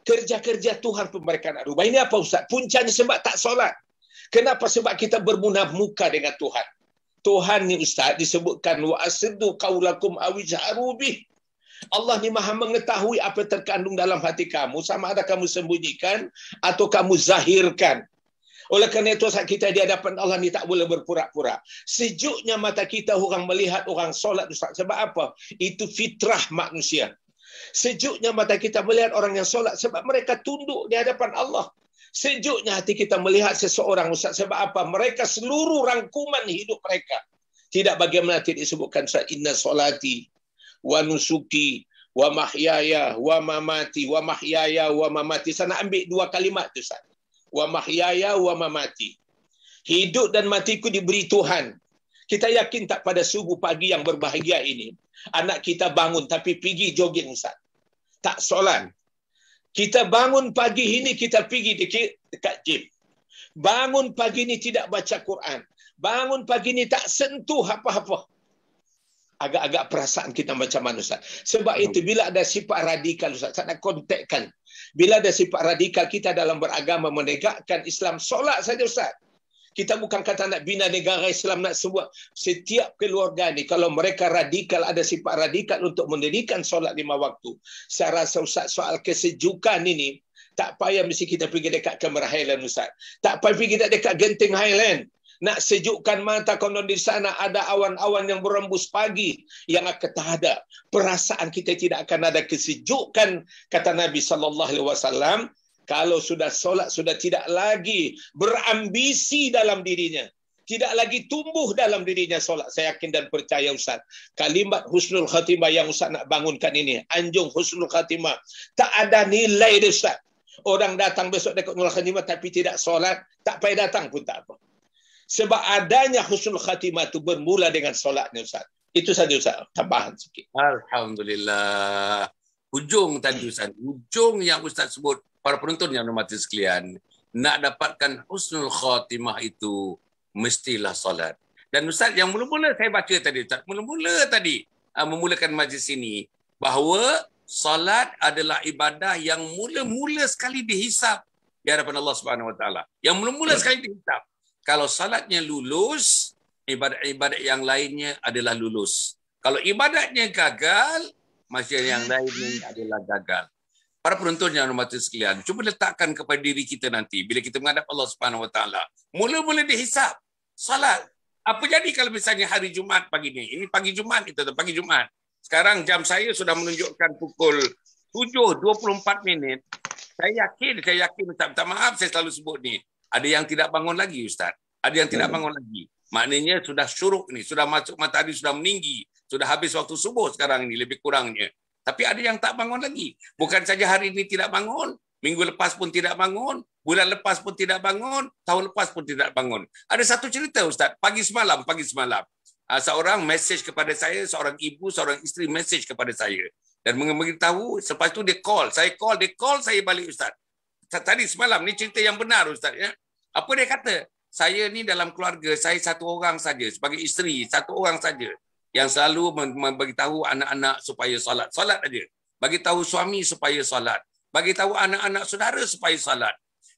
kerja-kerja Tuhan pun mereka nak rubah. Ini apa Ustaz? Puncanya sebab tak solat. Kenapa? Sebab kita bermunah muka dengan Tuhan. Tuhan ni Ustaz disebutkan wa asidu qaulakum awijharu bih. Allah ni maha mengetahui apa terkandung dalam hati kamu sama ada kamu sembunyikan atau kamu zahirkan. Oleh kerana itu saat kita di hadapan Allah ni tak boleh berpura-pura. Sejuknya mata kita orang melihat orang solat Ustaz. Sebab apa? Itu fitrah manusia. Sejuknya mata kita melihat orang yang solat sebab mereka tunduk di hadapan Allah. Sejuknya hati kita melihat seseorang Ustaz. Sebab apa? Mereka seluruh rangkuman hidup mereka. Tidak bagaimana tidak disebutkan Ustaz. Inna solati wa nusuki wa mahyaya wa mamati wa mahyaya wa mamati. Saya nak ambil dua kalimat tu Ustaz wa mahyaya wa mamati. Hidup dan matiku diberi Tuhan. Kita yakin tak pada subuh pagi yang berbahagia ini, anak kita bangun tapi pergi jogging Ustaz. Tak solat. Kita bangun pagi ini kita pergi dekat, dekat gym. Bangun pagi ini tidak baca Quran. Bangun pagi ini tak sentuh apa-apa. Agak-agak perasaan kita macam mana Ustaz. Sebab itu bila ada sifat radikal Ustaz, saya nak kontakkan bila ada sifat radikal kita dalam beragama menegakkan Islam, solat saja Ustaz. Kita bukan kata nak bina negara Islam nak sebut setiap keluarga ni kalau mereka radikal ada sifat radikal untuk mendirikan solat lima waktu. Saya rasa Ustaz soal kesejukan ini tak payah mesti kita pergi dekat kamera Highland Ustaz. Tak payah pergi dekat genting Highland nak sejukkan mata konon di sana ada awan-awan yang berembus pagi yang akan tak ada perasaan kita tidak akan ada kesejukan kata Nabi sallallahu alaihi wasallam kalau sudah solat sudah tidak lagi berambisi dalam dirinya tidak lagi tumbuh dalam dirinya solat saya yakin dan percaya Ustaz kalimat husnul khatimah yang Ustaz nak bangunkan ini anjung husnul khatimah tak ada nilai dia Ustaz orang datang besok dekat husnul khatimah tapi tidak solat tak payah datang pun tak apa sebab adanya husnul khatimah itu bermula dengan solatnya Ustaz. Itu saja Ustaz. Tambahan sikit. Alhamdulillah. Hujung tadi Ustaz. Hujung yang Ustaz sebut para penonton yang hormati sekalian. Nak dapatkan husnul khatimah itu mestilah solat. Dan Ustaz yang mula-mula saya baca tadi Ustaz. Mula-mula tadi uh, memulakan majlis ini. Bahawa solat adalah ibadah yang mula-mula sekali dihisap di hadapan Allah Subhanahu Wa Taala. Yang mula-mula sekali dihisap kalau salatnya lulus, ibadat-ibadat yang lainnya adalah lulus. Kalau ibadatnya gagal, masih yang lainnya adalah gagal. Para penonton yang hormati sekalian, cuba letakkan kepada diri kita nanti bila kita menghadap Allah Subhanahu Wa Taala. Mula-mula dihisap salat. Apa jadi kalau misalnya hari Jumaat pagi ni? Ini pagi Jumaat kita tu, pagi Jumaat. Sekarang jam saya sudah menunjukkan pukul 7.24 minit. Saya yakin, saya yakin, minta, minta maaf saya selalu sebut ni. Ada yang tidak bangun lagi Ustaz. Ada yang tidak hmm. bangun lagi. Maknanya sudah syuruk ni, sudah masuk matahari, sudah meninggi. Sudah habis waktu subuh sekarang ini lebih kurangnya. Tapi ada yang tak bangun lagi. Bukan saja hari ini tidak bangun, minggu lepas pun tidak bangun, bulan lepas pun tidak bangun, tahun lepas pun tidak bangun. Ada satu cerita Ustaz, pagi semalam, pagi semalam. Ah, seorang message kepada saya, seorang ibu, seorang isteri message kepada saya. Dan memberitahu, selepas itu dia call. Saya call, dia call saya balik Ustaz. Tadi semalam, ni cerita yang benar Ustaz. Ya? Apa dia kata? Saya ni dalam keluarga, saya satu orang saja sebagai isteri, satu orang saja yang selalu bagi tahu anak-anak supaya solat. Solat aja. Bagi tahu suami supaya solat. Bagi tahu anak-anak saudara supaya solat.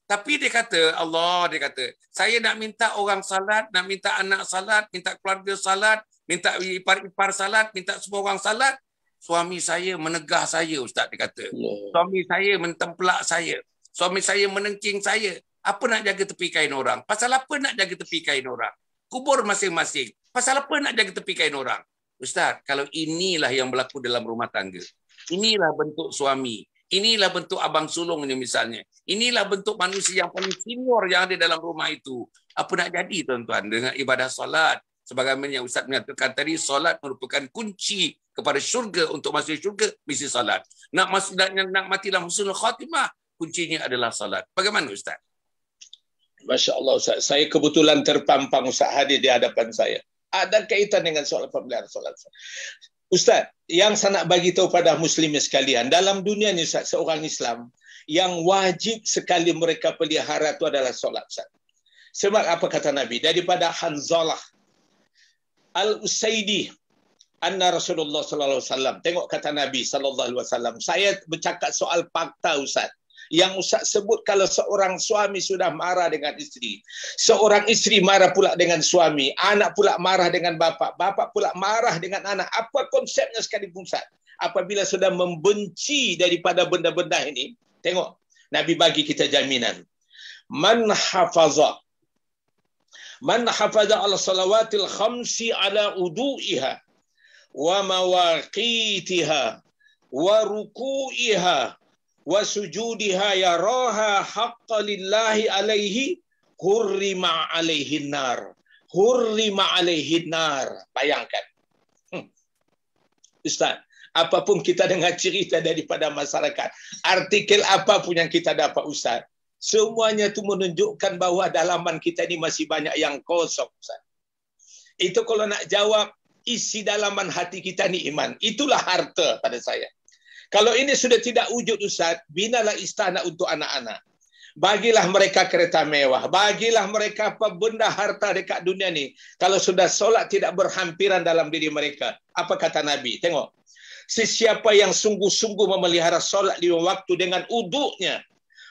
Tapi dia kata, Allah dia kata, saya nak minta orang salat, nak minta anak salat, minta keluarga salat, minta ipar-ipar salat, minta semua orang salat. Suami saya menegah saya, Ustaz dia kata. Suami saya mentemplak saya. Suami saya menengking saya. Apa nak jaga tepi kain orang? Pasal apa nak jaga tepi kain orang? Kubur masing-masing. Pasal apa nak jaga tepi kain orang? Ustaz, kalau inilah yang berlaku dalam rumah tangga. Inilah bentuk suami. Inilah bentuk abang sulung ini misalnya. Inilah bentuk manusia yang paling senior yang ada dalam rumah itu. Apa nak jadi tuan-tuan dengan ibadah solat? Sebagaimana yang Ustaz menyatakan tadi, solat merupakan kunci kepada syurga untuk masuk syurga, mesti solat. Nak masuk nak, nak mati dalam husnul khatimah, kuncinya adalah solat. Bagaimana Ustaz? Masya Allah Ustaz. Saya kebetulan terpampang Ustaz hadir di hadapan saya. Ada kaitan dengan soal pemeliharaan solat. Ustaz, yang saya nak bagi tahu pada muslimin sekalian, dalam dunia ni Ustaz, seorang Islam, yang wajib sekali mereka pelihara itu adalah solat. Ustaz. Sebab apa kata Nabi? Daripada Hanzalah Al-Usaidi anna Rasulullah sallallahu alaihi wasallam. Tengok kata Nabi sallallahu alaihi wasallam. Saya bercakap soal fakta Ustaz yang Ustaz sebut kalau seorang suami sudah marah dengan isteri. Seorang isteri marah pula dengan suami. Anak pula marah dengan bapa. Bapa pula marah dengan anak. Apa konsepnya sekali Ustaz? Apabila sudah membenci daripada benda-benda ini. Tengok. Nabi bagi kita jaminan. Man hafaza Man hafaza ala salawatil khamsi ala udu'iha wa mawaqitiha wa ruku'iha wa sujudiha yaraha haqqa lillahi alaihi hurrima alaihi nar. Hurrima alaihi nar. Bayangkan. Hmm. Ustaz, apapun kita dengar cerita daripada masyarakat, artikel apapun yang kita dapat Ustaz, Semuanya itu menunjukkan bahawa dalaman kita ini masih banyak yang kosong. Ustaz. Itu kalau nak jawab, isi dalaman hati kita ni iman. Itulah harta pada saya. Kalau ini sudah tidak wujud Ustaz, binalah istana untuk anak-anak. Bagilah mereka kereta mewah. Bagilah mereka apa benda harta dekat dunia ni. Kalau sudah solat tidak berhampiran dalam diri mereka. Apa kata Nabi? Tengok. Sesiapa yang sungguh-sungguh memelihara solat lima waktu dengan uduknya,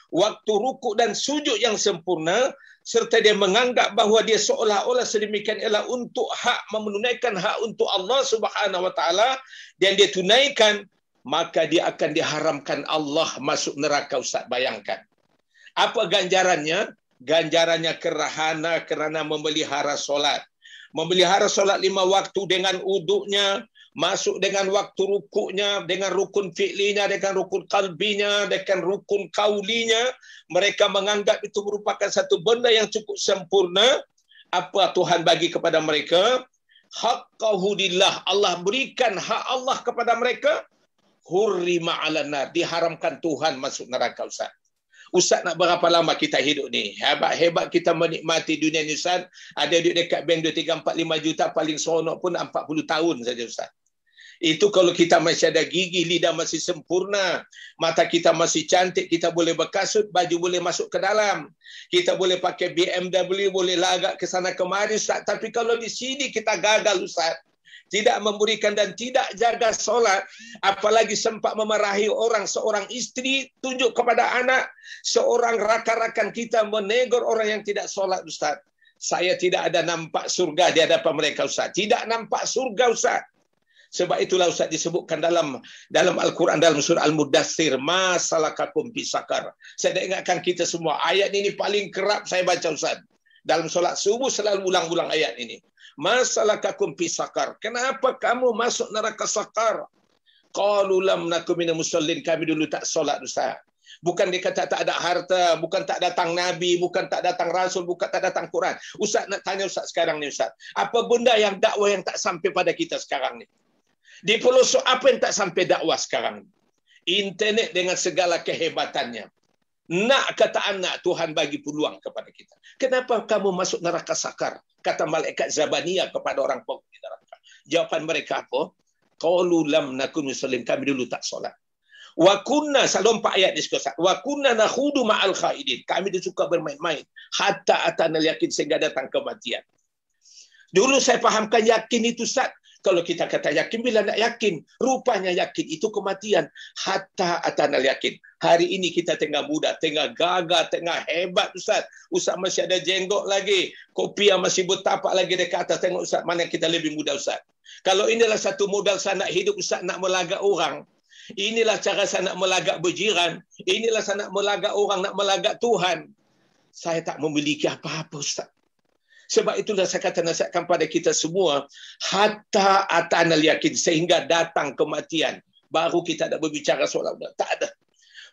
waktu rukuk dan sujud yang sempurna serta dia menganggap bahawa dia seolah-olah sedemikian ialah untuk hak menunaikan hak untuk Allah Subhanahu wa taala dan dia tunaikan maka dia akan diharamkan Allah masuk neraka Ustaz bayangkan apa ganjarannya ganjarannya kerahana kerana memelihara solat memelihara solat lima waktu dengan uduknya masuk dengan waktu rukuknya, dengan rukun fi'linya, dengan rukun kalbinya, dengan rukun kaulinya, mereka menganggap itu merupakan satu benda yang cukup sempurna. Apa Tuhan bagi kepada mereka? Haqqahu. Allah berikan hak Allah kepada mereka. Hurrima ala nar. Diharamkan Tuhan masuk neraka Ustaz. Ustaz nak berapa lama kita hidup ni? Hebat-hebat kita menikmati dunia ni Ustaz. Ada duit dekat bank 2, 3, 4, 5 juta. Paling seronok pun 40 tahun saja Ustaz. Itu kalau kita masih ada gigi, lidah masih sempurna, mata kita masih cantik, kita boleh berkasut, baju boleh masuk ke dalam. Kita boleh pakai BMW, boleh lagak ke sana kemari, Ustaz. Tapi kalau di sini kita gagal, Ustaz. Tidak memberikan dan tidak jaga solat, apalagi sempat memarahi orang, seorang istri, tunjuk kepada anak, seorang rakan-rakan kita menegur orang yang tidak solat, Ustaz. Saya tidak ada nampak surga di hadapan mereka, Ustaz. Tidak nampak surga, Ustaz. Sebab itulah Ustaz disebutkan dalam dalam Al-Quran dalam surah Al-Mudathir masalakakum pisakar. Saya nak ingatkan kita semua ayat ini paling kerap saya baca Ustaz. Dalam solat subuh selalu ulang-ulang ayat ini. Masalakakum pisakar. Kenapa kamu masuk neraka sakar? Qalu lam nakum minal musallin. Kami dulu tak solat Ustaz. Bukan dia kata tak ada harta, bukan tak datang Nabi, bukan tak datang Rasul, bukan tak datang Quran. Ustaz nak tanya Ustaz sekarang ni Ustaz. Apa benda yang dakwah yang tak sampai pada kita sekarang ni? Di pelosok apa yang tak sampai dakwah sekarang? Internet dengan segala kehebatannya. Nak kata anak Tuhan bagi peluang kepada kita. Kenapa kamu masuk neraka sakar? Kata malaikat Zabania kepada orang penghuni neraka. Jawapan mereka apa? Qalu lam nakun muslim kami dulu tak solat. Wa kunna salompa ayat di sekolah. Wa kunna nakhudu ma'al khaidin. Kami dia suka bermain-main hatta atana yakin sehingga datang kematian. Dulu saya fahamkan yakin itu sat kalau kita kata yakin, bila nak yakin? Rupanya yakin itu kematian. Hatta atanal yakin. Hari ini kita tengah muda, tengah gagah, tengah hebat Ustaz. Ustaz masih ada jenggot lagi. Kopi yang masih bertapak lagi dekat atas. Tengok Ustaz, mana kita lebih muda Ustaz. Kalau inilah satu modal saya nak hidup Ustaz, nak melagak orang. Inilah cara saya nak melagak berjiran. Inilah saya nak melagak orang, nak melagak Tuhan. Saya tak memiliki apa-apa Ustaz. Sebab itulah saya kata nasihatkan pada kita semua hatta atanal yakin sehingga datang kematian baru kita ada berbicara soal Allah. Tak ada.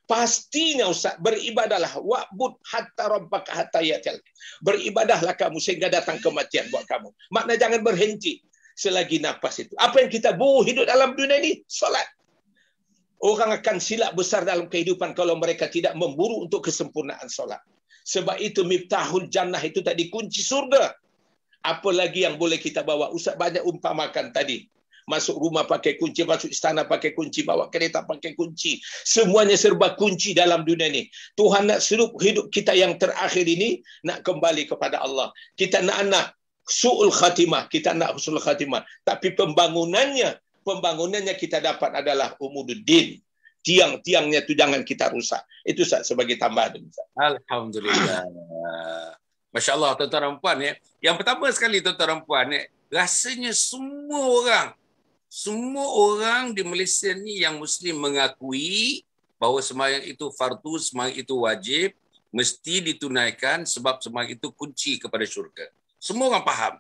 Pastinya Ustaz beribadahlah wa'bud hatta rabbaka hatta yatil. Beribadahlah kamu sehingga datang kematian buat kamu. Makna jangan berhenti selagi nafas itu. Apa yang kita buh hidup dalam dunia ini? Solat. Orang akan silap besar dalam kehidupan kalau mereka tidak memburu untuk kesempurnaan solat. Sebab itu miftahul jannah itu tadi kunci surga. Apa lagi yang boleh kita bawa? Ustaz banyak umpamakan tadi. Masuk rumah pakai kunci, masuk istana pakai kunci, bawa kereta pakai kunci. Semuanya serba kunci dalam dunia ini. Tuhan nak seluruh hidup kita yang terakhir ini, nak kembali kepada Allah. Kita nak anak su'ul khatimah. Kita nak su'ul khatimah. Tapi pembangunannya, pembangunannya kita dapat adalah umududdin tiang-tiangnya itu jangan kita rusak. Itu Ustaz sebagai tambahan. Ustaz. Alhamdulillah. Masya Allah tuan-tuan dan puan. Ya. Yang pertama sekali tuan-tuan dan puan. Ya, rasanya semua orang. Semua orang di Malaysia ni yang Muslim mengakui bahawa sembahyang itu fardu, sembahyang itu wajib, mesti ditunaikan sebab sembahyang itu kunci kepada syurga. Semua orang faham.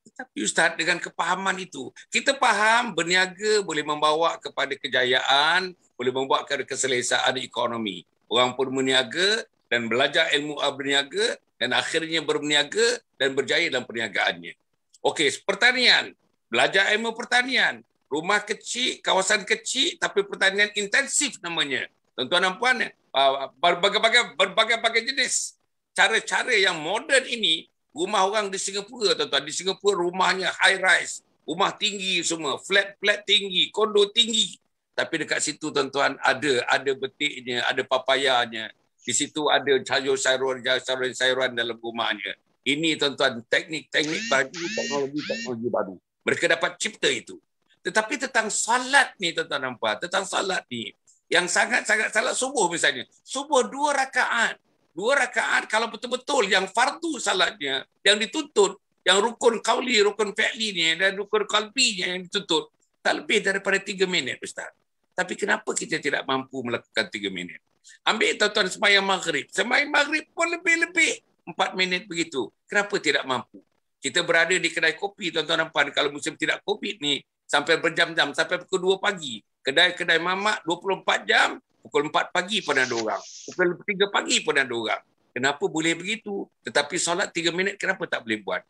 Tetapi Ustaz, dengan kepahaman itu, kita faham berniaga boleh membawa kepada kejayaan, boleh kepada keselesaan ekonomi. Orang pun berniaga dan belajar ilmu berniaga dan akhirnya berniaga dan berjaya dalam perniagaannya. Okey, pertanian. Belajar ilmu pertanian. Rumah kecil, kawasan kecil tapi pertanian intensif namanya. Tuan-tuan dan puan, ah, berbagai-bagai berbagai-bagai jenis cara-cara yang moden ini rumah orang di Singapura tuan-tuan di Singapura rumahnya high rise rumah tinggi semua flat flat tinggi kondo tinggi tapi dekat situ tuan-tuan ada ada betiknya ada papayanya. Di situ ada sayur-sayuran sayuran-sayuran dalam rumahnya. Ini tuan-tuan teknik-teknik baru teknologi-teknologi baru. Mereka dapat cipta itu. Tetapi tentang salat ni tuan-tuan nampak tentang salat ni yang sangat-sangat salat subuh misalnya. Subuh dua rakaat. Dua rakaat kalau betul-betul yang fardu salatnya yang dituntut yang rukun kauli rukun fi'li ni dan rukun qalbinya yang dituntut tak lebih daripada tiga minit ustaz tapi kenapa kita tidak mampu melakukan tiga minit? Ambil tuan-tuan sembahyang maghrib. Sembahyang maghrib pun lebih-lebih. Empat minit begitu. Kenapa tidak mampu? Kita berada di kedai kopi tuan-tuan dan puan kalau musim tidak covid ni sampai berjam-jam sampai pukul 2 pagi. Kedai-kedai mamak 24 jam Pukul 4 pagi pun ada orang. Pukul 3 pagi pun ada orang. Kenapa boleh begitu? Tetapi solat 3 minit kenapa tak boleh buat?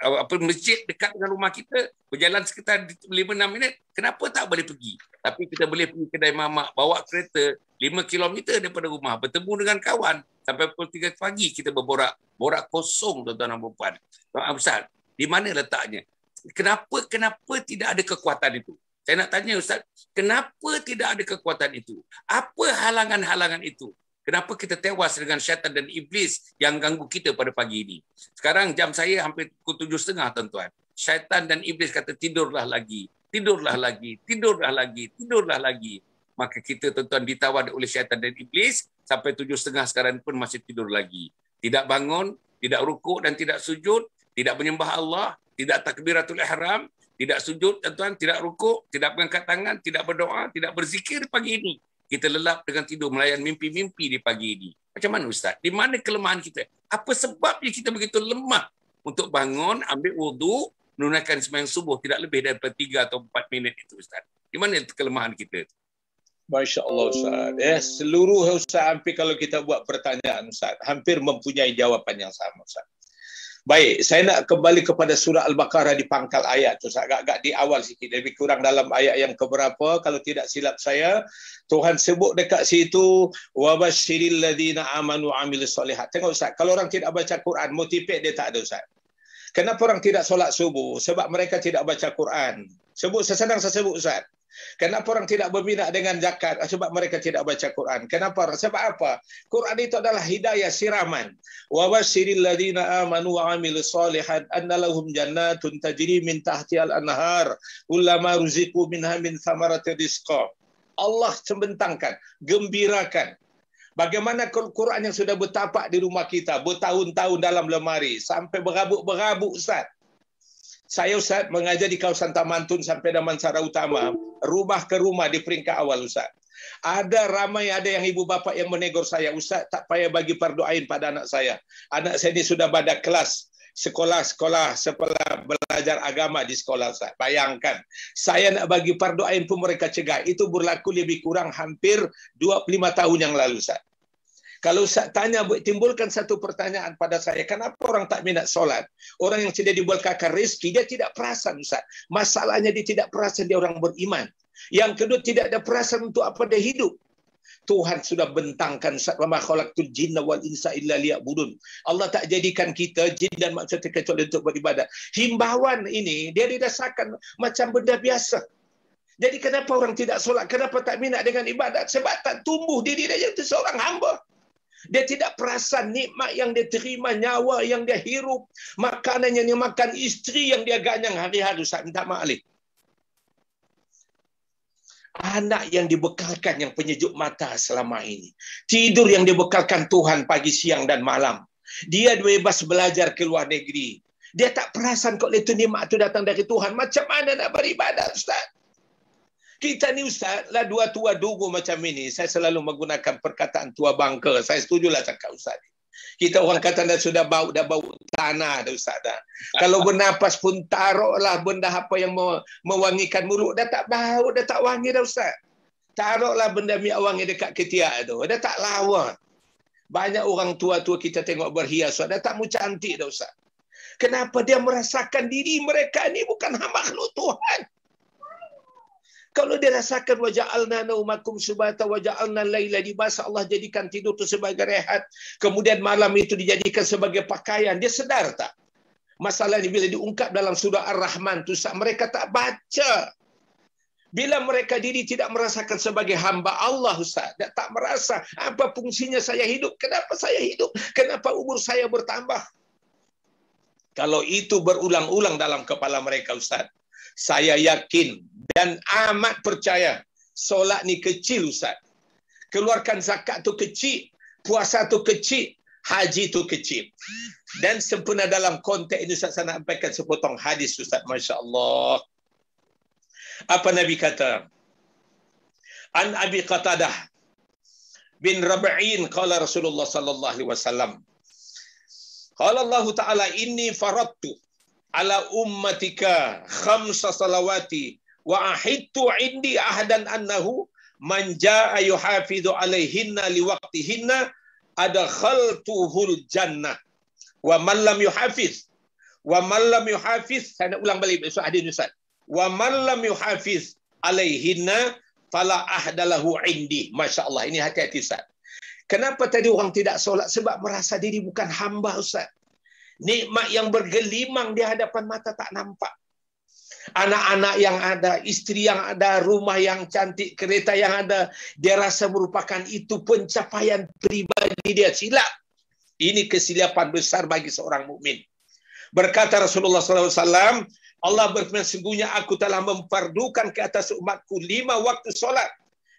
Apa masjid dekat dengan rumah kita berjalan sekitar 5 6 minit, kenapa tak boleh pergi? Tapi kita boleh pergi kedai mamak, bawa kereta 5 km daripada rumah, bertemu dengan kawan sampai pukul 3 pagi kita berborak. Borak kosong tuan-tuan dan puan. Tuan Ustaz, di mana letaknya? Kenapa kenapa tidak ada kekuatan itu? Saya nak tanya Ustaz, kenapa tidak ada kekuatan itu? Apa halangan-halangan itu? Kenapa kita tewas dengan syaitan dan iblis yang ganggu kita pada pagi ini? Sekarang jam saya hampir pukul tujuh setengah, tuan-tuan. Syaitan dan iblis kata tidurlah lagi, tidurlah lagi, tidurlah lagi, tidurlah lagi. Maka kita tuan-tuan ditawar oleh syaitan dan iblis sampai tujuh setengah sekarang pun masih tidur lagi. Tidak bangun, tidak rukuk dan tidak sujud, tidak menyembah Allah, tidak takbiratul ihram, tidak sujud tuan-tuan, tidak rukuk, tidak mengangkat tangan, tidak berdoa, tidak berzikir pagi ini. Kita lelap dengan tidur melayan mimpi-mimpi di pagi ini. Macam mana Ustaz? Di mana kelemahan kita? Apa sebabnya kita begitu lemah untuk bangun, ambil wudhu, menunaikan sembahyang subuh tidak lebih daripada tiga atau empat minit itu Ustaz? Di mana kelemahan kita? Masya Allah Ustaz. Ya, seluruh Ustaz hampir kalau kita buat pertanyaan Ustaz, hampir mempunyai jawapan yang sama Ustaz. Baik, saya nak kembali kepada surah Al-Baqarah di pangkal ayat tu. Agak-agak di awal sikit. Lebih kurang dalam ayat yang keberapa. Kalau tidak silap saya, Tuhan sebut dekat situ, وَبَشِّرِ الَّذِينَ آمَنُوا وَعَمِلُوا الصَّالِحَاتِ Tengok Ustaz, kalau orang tidak baca Quran, motivate dia tak ada Ustaz. Kenapa orang tidak solat subuh? Sebab mereka tidak baca Quran. Sebut sesenang saya sebut Ustaz. Kenapa orang tidak berminat dengan zakat? Sebab mereka tidak baca Quran. Kenapa? Sebab apa? Quran itu adalah hidayah siraman. Wa basyiril ladina amanu wa amilu salihat anna lahum jannatun tajri min tahtiha al-anhar ulama ruziku minha min thamarati rizqa. Allah sembentangkan, gembirakan. Bagaimana Quran yang sudah bertapak di rumah kita bertahun-tahun dalam lemari sampai berabuk-berabuk Ustaz. Saya Ustaz mengajar di kawasan Taman Tun sampai Damansara Utama, rumah ke rumah di peringkat awal Ustaz. Ada ramai ada yang ibu bapa yang menegur saya, Ustaz tak payah bagi pardoain pada anak saya. Anak saya ini sudah pada kelas sekolah-sekolah sekolah belajar agama di sekolah Ustaz. Bayangkan, saya nak bagi pardoain pun mereka cegah. Itu berlaku lebih kurang hampir 25 tahun yang lalu Ustaz. Kalau Ustaz tanya, timbulkan satu pertanyaan pada saya, kenapa orang tak minat solat? Orang yang tidak diberkahkan rezeki, dia tidak perasan Ustaz. Masalahnya dia tidak perasan dia orang beriman. Yang kedua, tidak ada perasan untuk apa dia hidup. Tuhan sudah bentangkan wa khalaqtul jinna wal insa illa liya'budun. Allah tak jadikan kita jin dan manusia kecuali untuk beribadat. Himbauan ini dia didasarkan macam benda biasa. Jadi kenapa orang tidak solat? Kenapa tak minat dengan ibadat? Sebab tak tumbuh diri dia jadi seorang hamba. Dia tidak perasan nikmat yang dia terima, nyawa yang dia hirup, makanan yang dia makan, isteri yang dia ganyang hari-hari. Ustaz minta maklum. Anak yang dibekalkan yang penyejuk mata selama ini. Tidur yang dibekalkan Tuhan pagi, siang dan malam. Dia bebas belajar ke luar negeri. Dia tak perasan kok itu nikmat itu datang dari Tuhan. Macam mana nak beribadat Ustaz? Kita ni Ustaz, lah dua tua dugu macam ini, saya selalu menggunakan perkataan tua bangka. Saya setujulah cakap Ustaz. Kita orang kata dah sudah bau dah bau tanah dah Ustaz dah. Kalau bernapas pun taruhlah benda apa yang mewangikan mulut dah tak bau dah tak wangi dah Ustaz. Taruhlah benda minyak wangi dekat ketiak tu. Dah tak lawa. Banyak orang tua-tua kita tengok berhias dah tak mu cantik dah Ustaz. Kenapa dia merasakan diri mereka ni bukan makhluk Tuhan? Kalau dia rasakan wajah alna naumakum subata wajah alna di masa Allah jadikan tidur itu sebagai rehat, kemudian malam itu dijadikan sebagai pakaian, dia sedar tak? Masalah ini bila diungkap dalam surah Ar-Rahman tu mereka tak baca. Bila mereka diri tidak merasakan sebagai hamba Allah Ustaz, tak, tak merasa apa fungsinya saya hidup, kenapa saya hidup, kenapa umur saya bertambah. Kalau itu berulang-ulang dalam kepala mereka Ustaz, saya yakin dan amat percaya solat ni kecil Ustaz. Keluarkan zakat tu kecil, puasa tu kecil, haji tu kecil. Dan sempurna dalam konteks ini Ustaz saya nak sampaikan sepotong hadis Ustaz. Masya Allah. Apa Nabi kata? An Abi Qatadah bin Rabi'in qala Rasulullah sallallahu alaihi wasallam. Qala Allah Ta'ala inni faradtu ala ummatika khamsa salawati wa ahidtu indi ahadan annahu man jaa yuhafizu alaihinna liwaqtihinna adkhaltuhul jannah. Wa man lam yuhafiz. Wa man lam yuhafiz. Saya nak ulang balik besok hadis Ustaz. Wa man lam yuhafiz alaihinna fala ahdalahu indi. Masyaallah ini hati-hati Ustaz. Kenapa tadi orang tidak solat? Sebab merasa diri bukan hamba Ustaz. Nikmat yang bergelimang di hadapan mata tak nampak. Anak-anak yang ada, istri yang ada, rumah yang cantik, kereta yang ada, dia rasa merupakan itu pencapaian pribadi dia. Silap. Ini kesilapan besar bagi seorang mukmin. Berkata Rasulullah SAW, Allah berfirman, sungguhnya aku telah memperdukan ke atas umatku lima waktu solat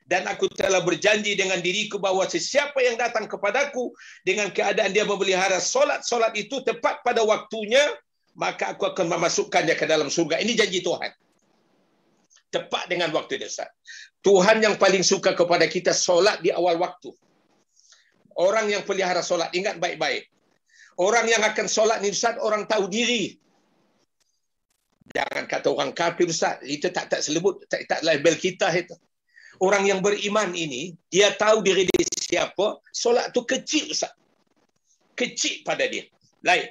dan aku telah berjanji dengan diriku bahawa sesiapa yang datang kepadaku dengan keadaan dia memelihara solat-solat itu tepat pada waktunya, maka aku akan memasukkannya ke dalam surga. Ini janji Tuhan. Tepat dengan waktu dia. Ustaz. Tuhan yang paling suka kepada kita solat di awal waktu. Orang yang pelihara solat, ingat baik-baik. Orang yang akan solat ni Ustaz, orang tahu diri. Jangan kata orang kafir Ustaz. Itu tak tak selebut, tak, tak label kita itu orang yang beriman ini, dia tahu diri dia siapa, solat tu kecil Ustaz. Kecil pada dia. Lain.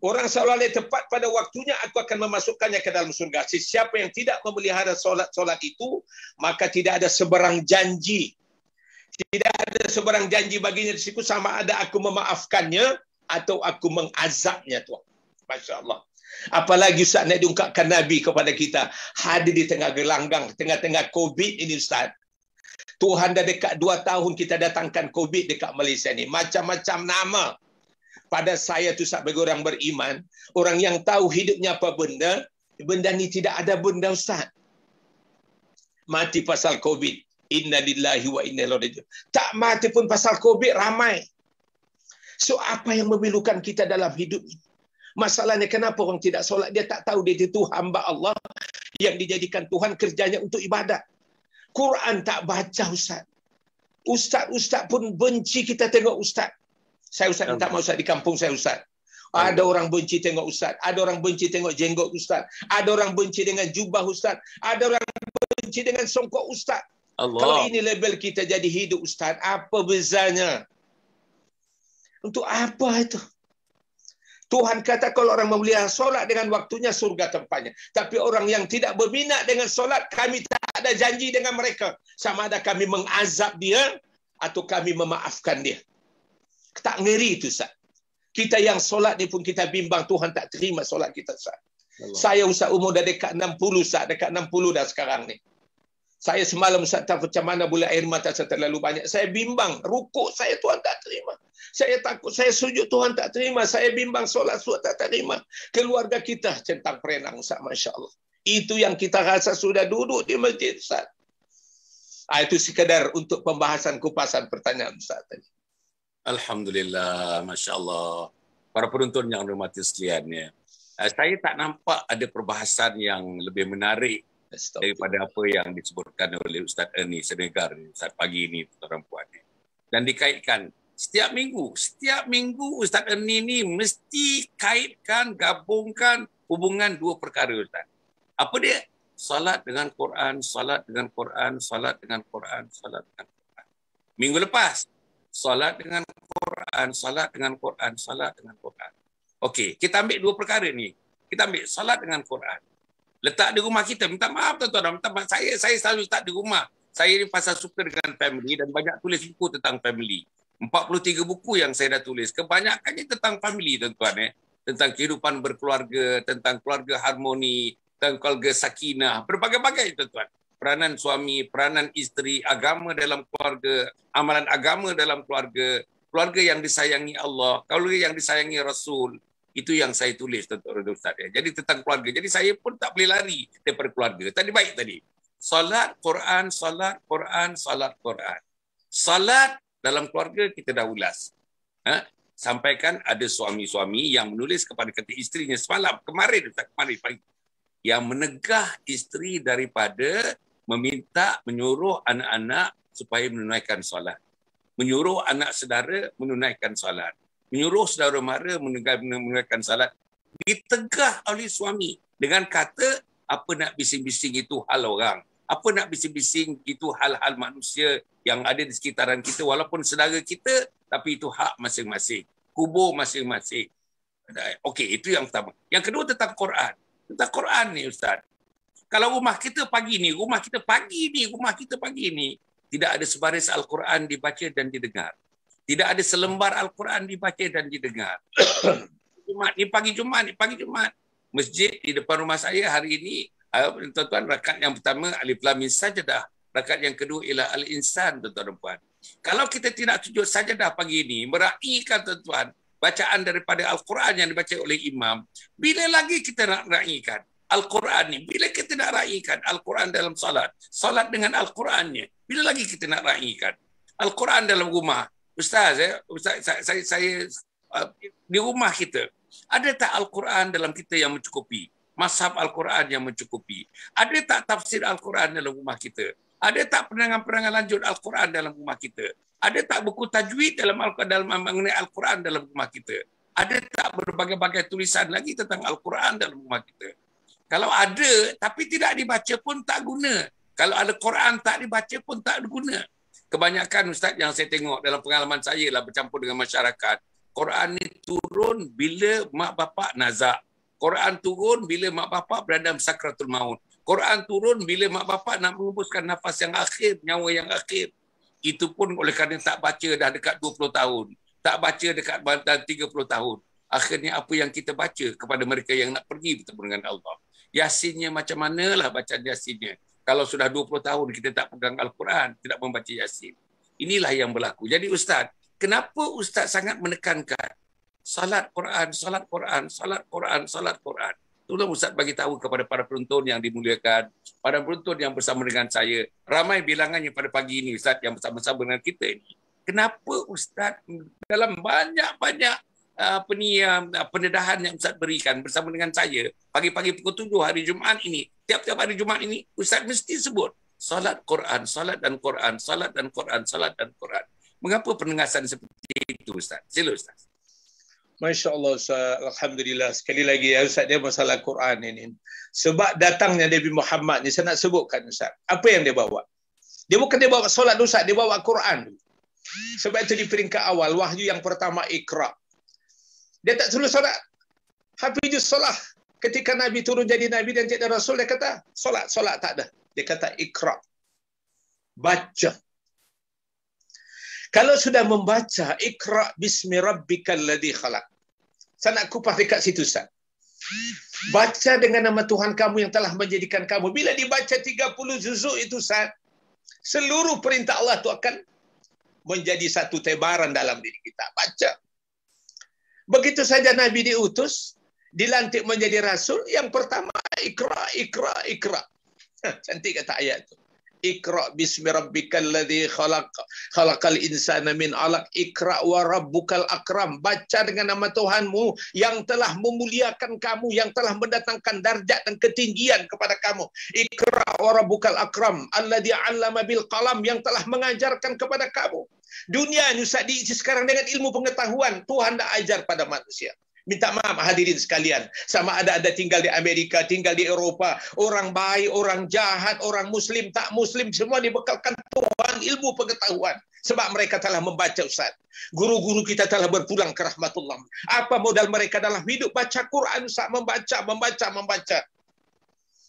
Orang solat tepat pada waktunya, aku akan memasukkannya ke dalam surga. Siapa yang tidak memelihara solat-solat itu, maka tidak ada seberang janji. Tidak ada seberang janji baginya di situ sama ada aku memaafkannya atau aku mengazabnya Tuhan. Masya Allah. Apalagi Ustaz nak diungkapkan Nabi kepada kita. Hadir di tengah gelanggang, tengah-tengah COVID ini Ustaz. Tuhan dah dekat dua tahun kita datangkan COVID dekat Malaysia ni. Macam-macam nama. Pada saya tu bagi orang beriman. Orang yang tahu hidupnya apa benda. Benda ni tidak ada benda Ustaz. Mati pasal COVID. Inna lillahi wa inna ilaihi Tak mati pun pasal COVID ramai. So apa yang memilukan kita dalam hidup ini? Masalahnya kenapa orang tidak solat? Dia tak tahu dia itu hamba Allah yang dijadikan Tuhan kerjanya untuk ibadat. Quran tak baca Ustaz. Ustaz-ustaz pun benci kita tengok Ustaz. Saya Ustaz minta maaf Ustaz di kampung saya Ustaz. Ada orang benci tengok Ustaz. Ada orang benci tengok jenggot Ustaz. Ada orang benci dengan jubah Ustaz. Ada orang benci dengan songkok Ustaz. Allah. Kalau ini label kita jadi hidup Ustaz, apa bezanya? Untuk apa itu? Tuhan kata kalau orang memelihara solat dengan waktunya surga tempatnya. Tapi orang yang tidak berminat dengan solat, kami tak ada janji dengan mereka. Sama ada kami mengazab dia atau kami memaafkan dia. Tak ngeri itu, Ustaz. Kita yang solat ni pun kita bimbang Tuhan tak terima solat kita, Ustaz. Saya Ustaz umur dah dekat 60, Ustaz. Dekat 60 dah sekarang ni. Saya semalam Ustaz tak macam mana boleh air mata saya terlalu banyak. Saya bimbang. Rukuk saya Tuhan tak terima. Saya takut saya sujud Tuhan tak terima. Saya bimbang solat suat tak terima. Keluarga kita centang perenang Ustaz. Masya Allah. Itu yang kita rasa sudah duduk di masjid Ustaz. Ah, itu sekadar untuk pembahasan kupasan pertanyaan Ustaz tadi. Alhamdulillah. Masya Allah. Para penonton yang hormati sekalian. Ya. Ah, saya tak nampak ada perbahasan yang lebih menarik daripada apa yang disebutkan oleh Ustaz Ernie Senegar Ustaz pagi ini tuan puan dan dikaitkan Setiap minggu. Setiap minggu Ustaz Erni ni mesti kaitkan, gabungkan hubungan dua perkara Ustaz. Apa dia? Salat dengan Quran, salat dengan Quran, salat dengan Quran, salat dengan Quran. Minggu lepas, salat dengan Quran, salat dengan Quran, salat dengan Quran. Okey, kita ambil dua perkara ni. Kita ambil salat dengan Quran. Letak di rumah kita. Minta maaf tuan-tuan. Minta maaf. Saya saya selalu letak di rumah. Saya ni pasal suka dengan family dan banyak tulis buku tentang family. 43 buku yang saya dah tulis. Kebanyakannya tentang family tuan-tuan eh. Tentang kehidupan berkeluarga, tentang keluarga harmoni, tentang keluarga sakinah, berbagai-bagai tuan-tuan. Peranan suami, peranan isteri, agama dalam keluarga, amalan agama dalam keluarga, keluarga yang disayangi Allah, keluarga yang disayangi Rasul. Itu yang saya tulis tuan-tuan Ustaz. Ya. Jadi tentang keluarga. Jadi saya pun tak boleh lari daripada keluarga. Tadi baik tadi. Salat, Quran, salat, Quran, salat, Quran. Salat dalam keluarga kita dah ulas. Ha? Sampaikan ada suami-suami yang menulis kepada kata isterinya semalam, kemarin, kemarin pagi. Yang menegah isteri daripada meminta, menyuruh anak-anak supaya menunaikan solat. Menyuruh anak saudara menunaikan solat. Menyuruh saudara mara menunaikan solat. Ditegah oleh suami dengan kata apa nak bising-bising itu hal orang. Apa nak bising-bising itu hal-hal manusia yang ada di sekitaran kita. Walaupun saudara kita tapi itu hak masing-masing. Kubur masing-masing. Okey itu yang pertama. Yang kedua tentang Quran. Tentang Quran ni ustaz kalau rumah kita pagi ni rumah kita pagi ni rumah kita pagi ni tidak ada sebaris al-Quran dibaca dan didengar. Tidak ada selembar al-Quran dibaca dan didengar. [coughs] Jumat ni pagi Jumat ni pagi Jumat masjid di depan rumah saya hari ini tuan-tuan rakaat yang pertama alif lam mim sajadah. Rakaat yang kedua ialah al insan tuan-tuan dan puan. Kalau kita tidak sujud sajadah pagi ini meraihkan tuan-tuan bacaan daripada al-Quran yang dibaca oleh imam bila lagi kita nak meraihkan al-Quran ni bila kita nak raihkan al-Quran dalam salat salat dengan al-Qurannya bila lagi kita nak raihkan al-Quran dalam rumah ustaz ya ustaz saya saya, saya uh, di rumah kita ada tak al-Quran dalam kita yang mencukupi mashab Al-Quran yang mencukupi? Ada tak tafsir Al-Quran dalam rumah kita? Ada tak penerangan-penerangan lanjut Al-Quran dalam rumah kita? Ada tak buku tajwid dalam Al-Quran dalam mengenai Al-Quran dalam rumah kita? Ada tak berbagai-bagai tulisan lagi tentang Al-Quran dalam rumah kita? Kalau ada tapi tidak dibaca pun tak guna. Kalau ada Quran tak dibaca pun tak guna. Kebanyakan ustaz yang saya tengok dalam pengalaman saya lah bercampur dengan masyarakat, Quran ni turun bila mak bapak nazak. Quran turun bila mak bapak berada sakratul maut. Quran turun bila mak bapak nak mengembuskan nafas yang akhir, nyawa yang akhir. Itu pun oleh kerana tak baca dah dekat 20 tahun. Tak baca dekat bantan 30 tahun. Akhirnya apa yang kita baca kepada mereka yang nak pergi bertemu dengan Allah. Yasinnya macam manalah bacaan Yasinnya. Kalau sudah 20 tahun kita tak pegang Al-Quran, tidak membaca Yasin. Inilah yang berlaku. Jadi Ustaz, kenapa Ustaz sangat menekankan salat Quran, salat Quran, salat Quran, salat Quran. Itulah Ustaz bagi tahu kepada para penonton yang dimuliakan, para penonton yang bersama dengan saya. Ramai bilangannya pada pagi ini Ustaz yang bersama-sama dengan kita ini. Kenapa Ustaz dalam banyak-banyak apa ni uh, pendedahan yang Ustaz berikan bersama dengan saya pagi-pagi pukul tujuh hari Jumaat ini, tiap-tiap hari Jumaat ini Ustaz mesti sebut salat Quran, salat dan Quran, salat dan Quran, salat dan Quran. Mengapa penegasan seperti itu Ustaz? Sila Ustaz. Masya Allah Ustaz. Alhamdulillah. Sekali lagi ya Ustaz dia masalah Quran ini. Sebab datangnya Nabi Muhammad ni saya nak sebutkan Ustaz. Apa yang dia bawa? Dia bukan dia bawa solat Ustaz. Dia bawa Quran. Sebab itu di peringkat awal wahyu yang pertama ikra. Dia tak suruh solat. Hafidus solat. Ketika Nabi turun jadi Nabi dan jadi Rasul dia kata solat. Solat tak ada. Dia kata ikra. Baca. Kalau sudah membaca ikra bismi rabbikal ladzi khalaq. Saya nak kupas dekat situ Ustaz. Baca dengan nama Tuhan kamu yang telah menjadikan kamu. Bila dibaca 30 juzuk itu Ustaz, seluruh perintah Allah itu akan menjadi satu tebaran dalam diri kita. Baca. Begitu saja Nabi diutus, dilantik menjadi rasul, yang pertama ikra, ikra, ikra. [laughs] Cantik kata ayat itu. Iqra bismi rabbikal ladzi khalaq khalaqal insana min 'alaq. Iqra wa rabbukal akram. Baca dengan nama Tuhanmu yang telah memuliakan kamu yang telah mendatangkan darjat dan ketinggian kepada kamu. Iqra wa rabbukal akram. Alladzi 'allama bil qalam yang telah mengajarkan kepada kamu. Dunia ni Ustaz diisi sekarang dengan ilmu pengetahuan. Tuhan dah ajar pada manusia Minta maaf hadirin sekalian. Sama ada ada tinggal di Amerika, tinggal di Eropah. Orang baik, orang jahat, orang Muslim, tak Muslim. Semua dibekalkan Tuhan ilmu pengetahuan. Sebab mereka telah membaca Ustaz. Guru-guru kita telah berpulang ke rahmatullah. Apa modal mereka dalam hidup? Baca Quran Ustaz. Membaca, membaca, membaca.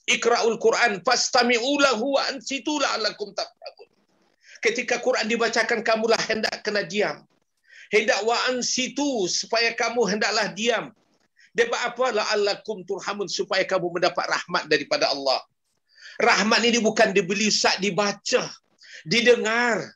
Ikra'ul Quran. Fastami'u lahu wa ansitu la'alakum tafakun. Ketika Quran dibacakan, kamulah hendak kena diam hendak wa'an situ supaya kamu hendaklah diam. Sebab apa? La'allakum turhamun supaya kamu mendapat rahmat daripada Allah. Rahmat ini bukan dibeli saat dibaca, didengar.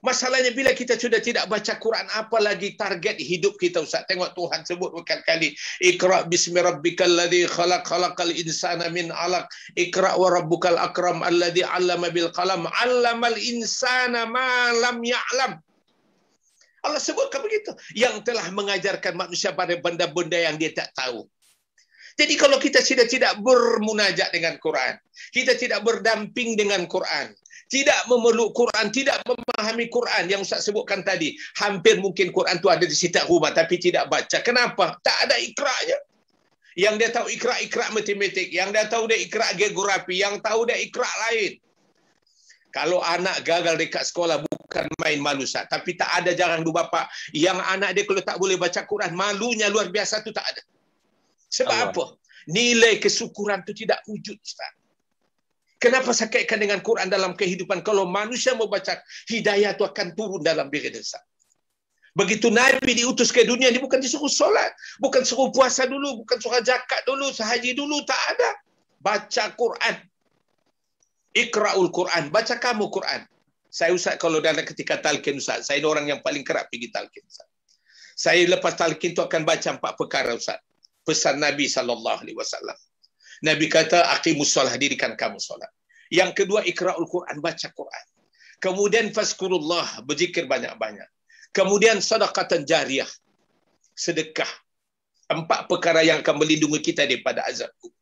Masalahnya bila kita sudah tidak baca Quran, apa lagi target hidup kita Ustaz? Tengok Tuhan sebut berkali-kali. Iqra bismi rabbikal ladhi khalaq khalaqal insana min alaq. Iqra wa rabbukal akram alladhi allama bil qalam. Allamal insana ma lam ya'lam. Allah sebutkan begitu. Yang telah mengajarkan manusia pada benda-benda yang dia tak tahu. Jadi kalau kita tidak tidak bermunajat dengan Quran, kita tidak berdamping dengan Quran, tidak memeluk Quran, tidak memahami Quran yang Ustaz sebutkan tadi, hampir mungkin Quran tu ada di setiap rumah tapi tidak baca. Kenapa? Tak ada ikraknya. Yang dia tahu ikrak-ikrak matematik, yang dia tahu dia ikrak geografi, yang tahu dia ikrak lain. Kalau anak gagal dekat sekolah bukan main malu sah. Tapi tak ada jarang dua bapa yang anak dia kalau tak boleh baca Quran malunya luar biasa tu tak ada. Sebab Allah. apa? Nilai kesyukuran tu tidak wujud Ustaz. Kenapa saya kaitkan dengan Quran dalam kehidupan? Kalau manusia membaca hidayah tu akan turun dalam diri dia. Begitu Nabi diutus ke dunia ni bukan disuruh solat, bukan suruh puasa dulu, bukan suruh zakat dulu, sahaji dulu, tak ada. Baca Quran. Ikra'ul Quran. Baca kamu Quran. Saya Ustaz kalau dalam ketika talqin Ustaz, saya orang yang paling kerap pergi talqin Ustaz. Saya lepas talqin tu akan baca empat perkara Ustaz. Pesan Nabi sallallahu alaihi wasallam. Nabi kata aqimus solah dirikan kamu solat. Yang kedua ikra'ul Quran baca Quran. Kemudian fazkurullah berzikir banyak-banyak. Kemudian sedekatan jariah. Sedekah. Empat perkara yang akan melindungi kita daripada azab kubur.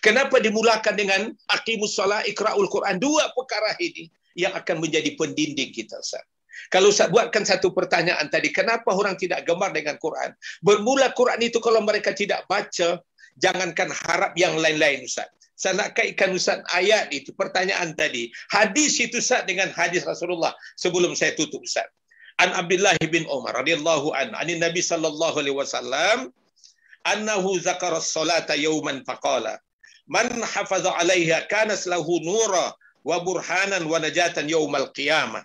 Kenapa dimulakan dengan aqimus solah ikra'ul Quran? Dua perkara ini yang akan menjadi pendinding kita Ustaz. Kalau Ustaz buatkan satu pertanyaan tadi, kenapa orang tidak gemar dengan Quran? Bermula Quran itu kalau mereka tidak baca, jangankan harap yang lain-lain Ustaz. Saya nak kaitkan Ustaz ayat itu, pertanyaan tadi. Hadis itu Ustaz dengan hadis Rasulullah sebelum saya tutup Ustaz. An Abdullah bin Umar radhiyallahu an, an Nabi sallallahu alaihi wasallam annahu zakara as-salata yawman faqala man hafaza 'alaiha kana lahu nura wa burhanan wa najatan yaumal qiyamah.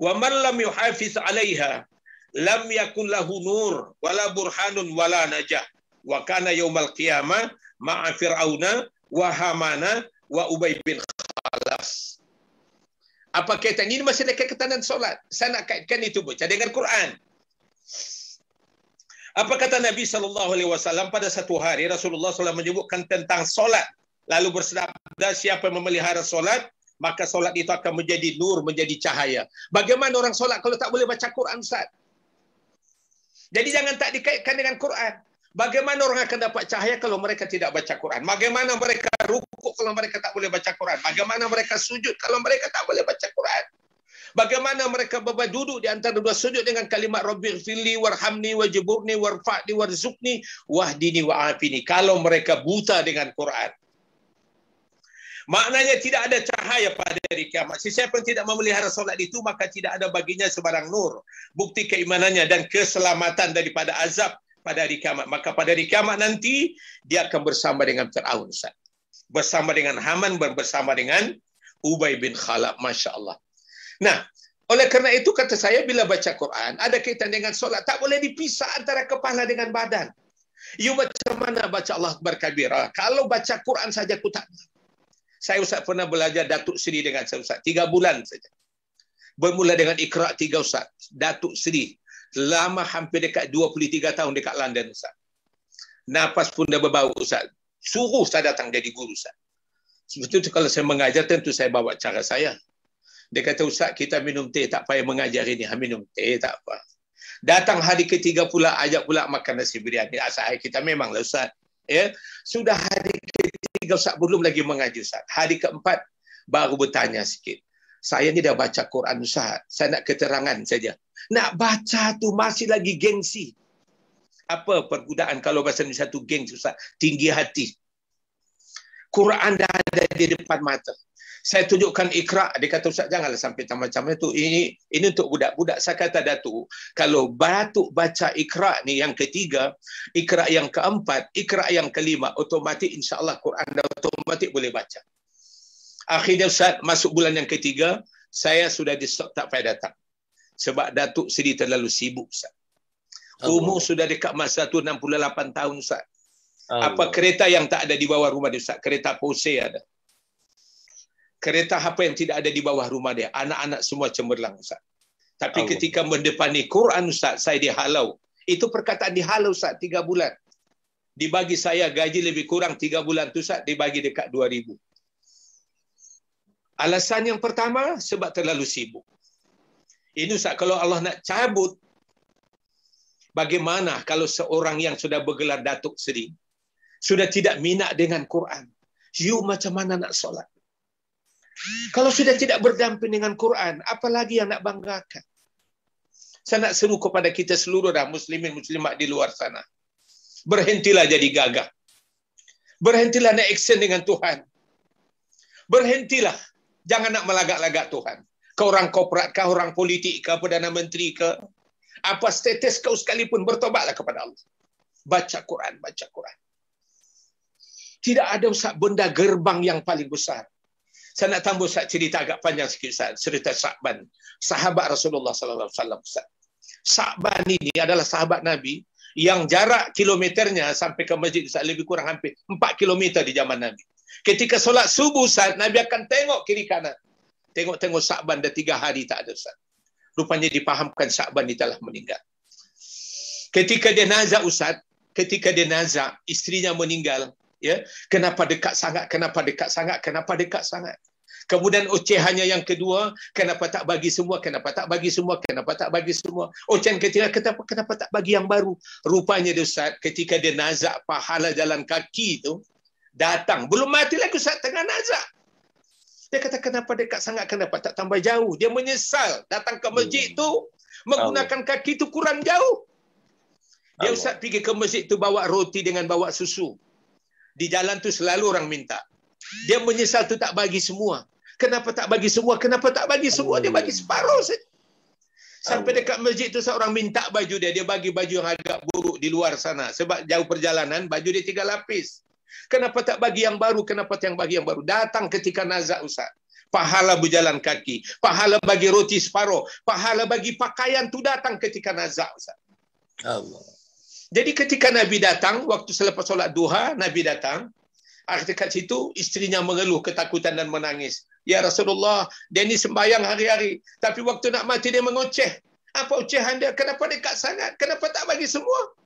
Wa man lam yuhafiz 'alaiha lam yakun lahu nur wala burhanun wala najah. Wa kana yaumal qiyamah ma'a fir'auna wa hamana wa ubay bin khalas. Apa kaitan ini masih dekat ketanan solat? Saya nak kaitkan itu baca dengan Quran. Apa kata Nabi sallallahu alaihi wasallam pada satu hari Rasulullah SAW menyebutkan tentang solat lalu bersabda siapa memelihara solat maka solat itu akan menjadi nur menjadi cahaya bagaimana orang solat kalau tak boleh baca Quran Ustaz jadi jangan tak dikaitkan dengan Quran Bagaimana orang akan dapat cahaya kalau mereka tidak baca Quran? Bagaimana mereka rukuk kalau mereka tak boleh baca Quran? Bagaimana mereka sujud kalau mereka tak boleh baca Quran? Bagaimana mereka berbalik duduk di antara dua sujud dengan kalimat Rabbi fili warhamni wajiburni warfa'ni warzukni wahdini wa'afini. Kalau mereka buta dengan Quran. Maknanya tidak ada cahaya pada hari kiamat. Siapa yang tidak memelihara solat itu, maka tidak ada baginya sebarang nur. Bukti keimanannya dan keselamatan daripada azab pada hari kiamat. Maka pada hari kiamat nanti, dia akan bersama dengan Fir'aun. Bersama dengan Haman, bersama dengan Ubay bin Khalab. Masya Allah. Nah, oleh kerana itu kata saya, bila baca Quran, ada kaitan dengan solat. Tak boleh dipisah antara kepala dengan badan. You macam mana baca Allah berkabir? Kalau baca Quran saja, aku tak saya Ustaz pernah belajar Datuk Seri dengan saya Ustaz. Tiga bulan saja. Bermula dengan ikra' tiga Ustaz. Datuk Seri. Lama hampir dekat 23 tahun dekat London Ustaz. Nafas pun dah berbau Ustaz. Suruh saya datang jadi guru Ustaz. Sebetulnya kalau saya mengajar tentu saya bawa cara saya. Dia kata Ustaz kita minum teh tak payah mengajar ini. Ha, minum teh tak apa. Datang hari ketiga pula ajak pula makan nasi biryani. Asal kita memanglah Ustaz. Ya, sudah hari ketiga Ustaz belum lagi mengaji Ustaz. Hari keempat baru bertanya sikit. Saya ni dah baca Quran Ustaz. Saya nak keterangan saja. Nak baca tu masih lagi gengsi. Apa perbudakan kalau bahasa Indonesia tu gengsi Ustaz? Tinggi hati. Quran dah ada di depan mata saya tunjukkan ikra. Dia kata ustaz janganlah sampai macam itu ini ini untuk budak-budak. Saya kata datu kalau batuk baca ikra ni yang ketiga ikra yang keempat ikra yang kelima otomatik insyaallah Quran dah otomatik boleh baca. Akhirnya ustaz masuk bulan yang ketiga saya sudah di stop tak payah datang. Sebab datuk sedih terlalu sibuk ustaz. Umur sudah dekat masa tu 68 tahun ustaz. Apa kereta yang tak ada di bawah rumah dia ustaz? Kereta Porsche ada kereta apa yang tidak ada di bawah rumah dia. Anak-anak semua cemerlang Ustaz. Tapi Allah. ketika mendepani Quran Ustaz, saya dihalau. Itu perkataan dihalau Ustaz, tiga bulan. Dibagi saya gaji lebih kurang tiga bulan tu Ustaz, dibagi dekat dua ribu. Alasan yang pertama, sebab terlalu sibuk. Ini Ustaz, kalau Allah nak cabut, bagaimana kalau seorang yang sudah bergelar datuk seri, sudah tidak minat dengan Quran, you macam mana nak solat? Kalau sudah tidak berdamping dengan Quran, apa lagi yang nak banggakan? Saya nak seru kepada kita seluruh dah muslimin muslimat di luar sana. Berhentilah jadi gagah. Berhentilah nak action dengan Tuhan. Berhentilah. Jangan nak melagak-lagak Tuhan. Kau orang korporat kau orang politik ke, Perdana Menteri ke, apa status kau sekalipun, bertobatlah kepada Allah. Baca Quran, baca Quran. Tidak ada benda gerbang yang paling besar saya nak tambah satu cerita agak panjang sikit Ustaz. Cerita Sa'ban. Sahabat Rasulullah wasallam Ustaz. Sa'ban ini adalah sahabat Nabi yang jarak kilometernya sampai ke masjid Ustaz lebih kurang hampir 4 kilometer di zaman Nabi. Ketika solat subuh Ustaz, Nabi akan tengok kiri kanan. Tengok-tengok Sa'ban dah tiga hari tak ada Ustaz. Rupanya dipahamkan Sa'ban ini telah meninggal. Ketika dia nazak Ustaz, ketika dia nazak, istrinya meninggal, ya? Kenapa dekat sangat kenapa dekat sangat kenapa dekat sangat? Kemudian ocehannya yang kedua kenapa tak bagi semua kenapa tak bagi semua kenapa tak bagi semua? Ocehan ketiga kenapa kenapa tak bagi yang baru? Rupanya dia ustaz ketika dia nazak pahala jalan kaki tu datang. Belum mati lagi ustaz tengah nazak. Dia kata kenapa dekat sangat kenapa tak tambah jauh? Dia menyesal. Datang ke masjid tu menggunakan kaki tu kurang jauh. Dia ustaz pergi ke masjid tu bawa roti dengan bawa susu di jalan tu selalu orang minta. Dia menyesal tu tak bagi semua. Kenapa tak bagi semua? Kenapa tak bagi semua? Dia bagi separuh saja. Sampai dekat masjid tu seorang minta baju dia. Dia bagi baju yang agak buruk di luar sana. Sebab jauh perjalanan, baju dia tiga lapis. Kenapa tak bagi yang baru? Kenapa tak bagi yang baru? Datang ketika nazak Ustaz. Pahala berjalan kaki. Pahala bagi roti separuh. Pahala bagi pakaian tu datang ketika nazak Ustaz. Allah. Jadi ketika Nabi datang, waktu selepas solat duha, Nabi datang. Akhirnya dekat situ, istrinya mengeluh ketakutan dan menangis. Ya Rasulullah, dia ni sembahyang hari-hari. Tapi waktu nak mati, dia mengoceh. Apa ucehan dia? Kenapa dekat sangat? Kenapa tak bagi semua?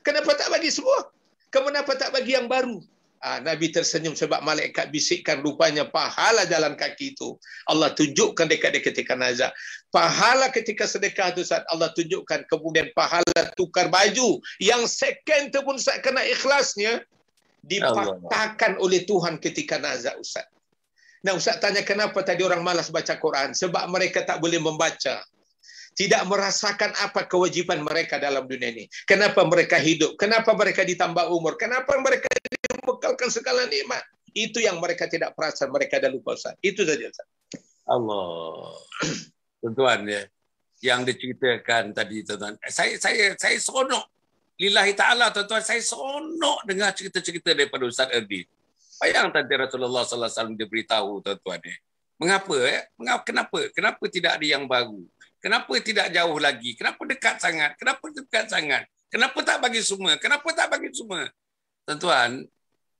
Kenapa tak bagi semua? Kenapa tak bagi yang baru? Ah, Nabi tersenyum sebab malaikat bisikkan rupanya pahala jalan kaki itu. Allah tunjukkan dekat dia ketika nazar. Pahala ketika sedekah itu saat Allah tunjukkan. Kemudian pahala tukar baju. Yang second itu pun saat kena ikhlasnya. Dipaktakan oleh Tuhan ketika nazar Ustaz. Nah Ustaz tanya kenapa tadi orang malas baca Quran. Sebab mereka tak boleh membaca tidak merasakan apa kewajiban mereka dalam dunia ini. Kenapa mereka hidup? Kenapa mereka ditambah umur? Kenapa mereka dibekalkan segala nikmat? Itu yang mereka tidak perasan. Mereka dah lupa Ustaz. Itu saja Ustaz. Allah. Tuan-tuan ya. Yang diceritakan tadi tuan-tuan. Saya saya saya seronok. Lillahi ta'ala tuan-tuan. Saya seronok dengar cerita-cerita daripada Ustaz Erdi. Bayang tadi Rasulullah sallallahu alaihi wasallam dia beritahu tuan-tuan ya. Mengapa ya? Mengapa kenapa? Kenapa tidak ada yang baru? Kenapa tidak jauh lagi? Kenapa dekat sangat? Kenapa dekat sangat? Kenapa tak bagi semua? Kenapa tak bagi semua? Tuan-tuan,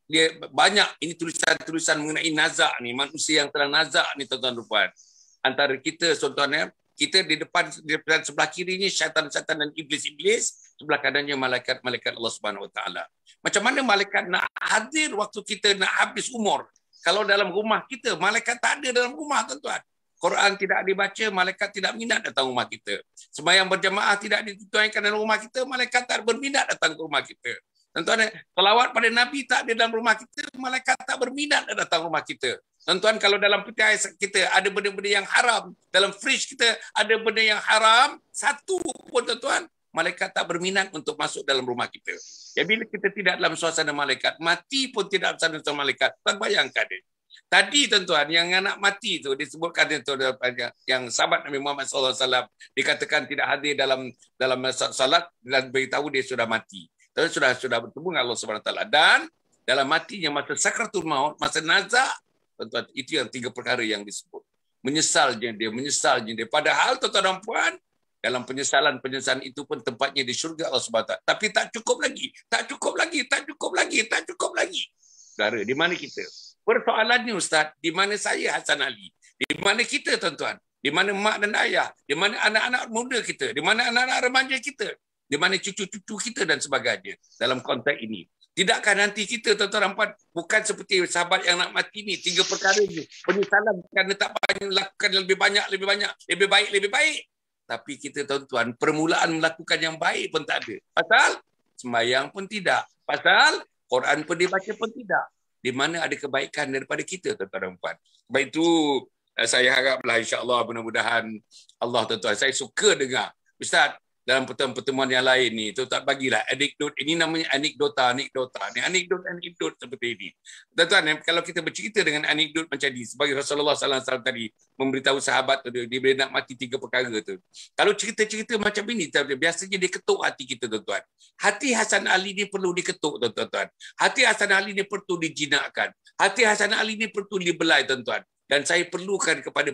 dia banyak ini tulisan-tulisan mengenai nazak ni, manusia yang telah nazak ni tuan-tuan puan. Antara kita tuan-tuan ya, kita di depan di depan sebelah kiri ni syaitan-syaitan dan iblis-iblis, sebelah kanannya malaikat-malaikat Allah Subhanahu Wa Taala. Macam mana malaikat nak hadir waktu kita nak habis umur? Kalau dalam rumah kita, malaikat tak ada dalam rumah tuan-tuan. Quran tidak dibaca, malaikat tidak minat datang rumah kita. Sembahyang berjamaah tidak ditutuaikan dalam rumah kita, malaikat tak berminat datang ke rumah kita. Tuan-tuan, selawat pada Nabi tak ada dalam rumah kita, malaikat tak berminat datang rumah kita. Tuan-tuan, kalau dalam peti ais kita ada benda-benda yang haram, dalam fridge kita ada benda yang haram, satu pun tuan-tuan, malaikat tak berminat untuk masuk dalam rumah kita. Ya bila kita tidak dalam suasana malaikat, mati pun tidak dalam suasana malaikat. Tuan bayangkan dia. Tadi tuan-tuan yang anak mati tu disebutkan itu yang sahabat Nabi Muhammad SAW dikatakan tidak hadir dalam dalam salat dan beritahu dia sudah mati. Tapi sudah sudah bertemu dengan Allah Subhanahu taala dan dalam matinya masa sakratul maut, masa nazak, tuan-tuan itu yang tiga perkara yang disebut. Menyesalnya dia, menyesalnya dia. Padahal tuan-tuan dan puan, dalam penyesalan-penyesalan itu pun tempatnya di syurga Allah taala. Tapi tak cukup lagi, tak cukup lagi, tak cukup lagi, tak cukup lagi. Saudara, di mana kita? Persoalannya Ustaz, di mana saya Hasan Ali? Di mana kita tuan-tuan? Di mana mak dan ayah? Di mana anak-anak muda kita? Di mana anak-anak remaja kita? di mana cucu-cucu kita dan sebagainya dalam konteks ini. Tidakkah nanti kita tuan-tuan rampat bukan seperti sahabat yang nak mati ni tiga perkara ni penyesalan kerana tak banyak lakukan lebih banyak lebih banyak lebih baik lebih baik. Tapi kita tuan-tuan permulaan melakukan yang baik pun tak ada. Pasal sembahyang pun tidak. Pasal Quran pun dibaca pun tidak. Di mana ada kebaikan daripada kita tuan-tuan puan. Sebab itu eh, saya haraplah insya-Allah mudah-mudahan Allah tuan-tuan saya suka dengar. Ustaz dalam pertemuan-pertemuan yang lain ni tu tak bagilah anekdot. Ini namanya anekdota anekdota. Ni anekdot anekdot seperti ini. Tuan-tuan kalau kita bercerita dengan anekdot macam ni sebagai Rasulullah sallallahu alaihi wasallam tadi memberitahu sahabat tu dia, dia nak mati tiga perkara tu. Kalau cerita-cerita macam ini biasanya dia ketuk hati kita tuan-tuan. Hati Hasan Ali ni perlu diketuk tuan-tuan. Hati Hasan Ali ni perlu dijinakkan. Hati Hasan Ali ni perlu dibelai tuan-tuan dan saya perlukan kepada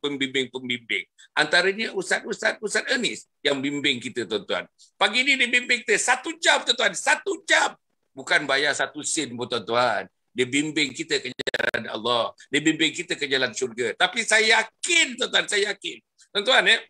pembimbing-pembimbing. Antaranya Ustaz-Ustaz Ustaz Ernest yang bimbing kita tuan-tuan. Pagi ini dia bimbing kita satu jam tuan-tuan. Satu jam. Bukan bayar satu sen pun tuan-tuan. Dia bimbing kita ke jalan Allah. Dia bimbing kita ke jalan syurga. Tapi saya yakin tuan-tuan. Saya yakin. Tuan-tuan ya.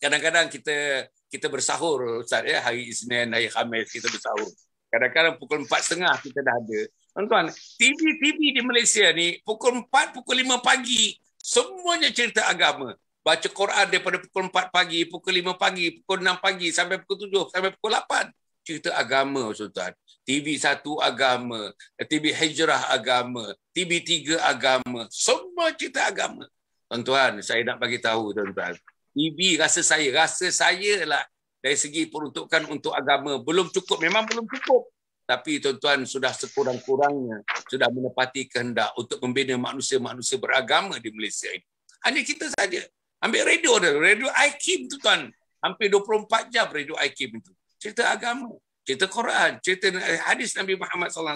Kadang-kadang kita kita bersahur Ustaz ya. Hari Isnin, hari Khamis kita bersahur. Kadang-kadang pukul 4.30 kita dah ada. Tuan-tuan, TV-TV di Malaysia ni pukul 4, pukul 5 pagi semuanya cerita agama. Baca Quran daripada pukul 4 pagi, pukul 5 pagi, pukul 6 pagi sampai pukul 7, sampai pukul 8. Cerita agama, tuan TV 1 agama, TV Hijrah agama, TV 3 agama. Semua cerita agama. Tuan-tuan, saya nak bagi tahu tuan-tuan. TV rasa saya, rasa saya lah dari segi peruntukan untuk agama belum cukup. Memang belum cukup. Tapi tuan-tuan sudah sekurang-kurangnya sudah menepati kehendak untuk membina manusia-manusia beragama di Malaysia ini. Hanya kita saja. Ambil radio dia. Radio IKIM tu tuan. Hampir 24 jam radio IKIM itu. Cerita agama. Cerita Quran. Cerita hadis Nabi Muhammad SAW.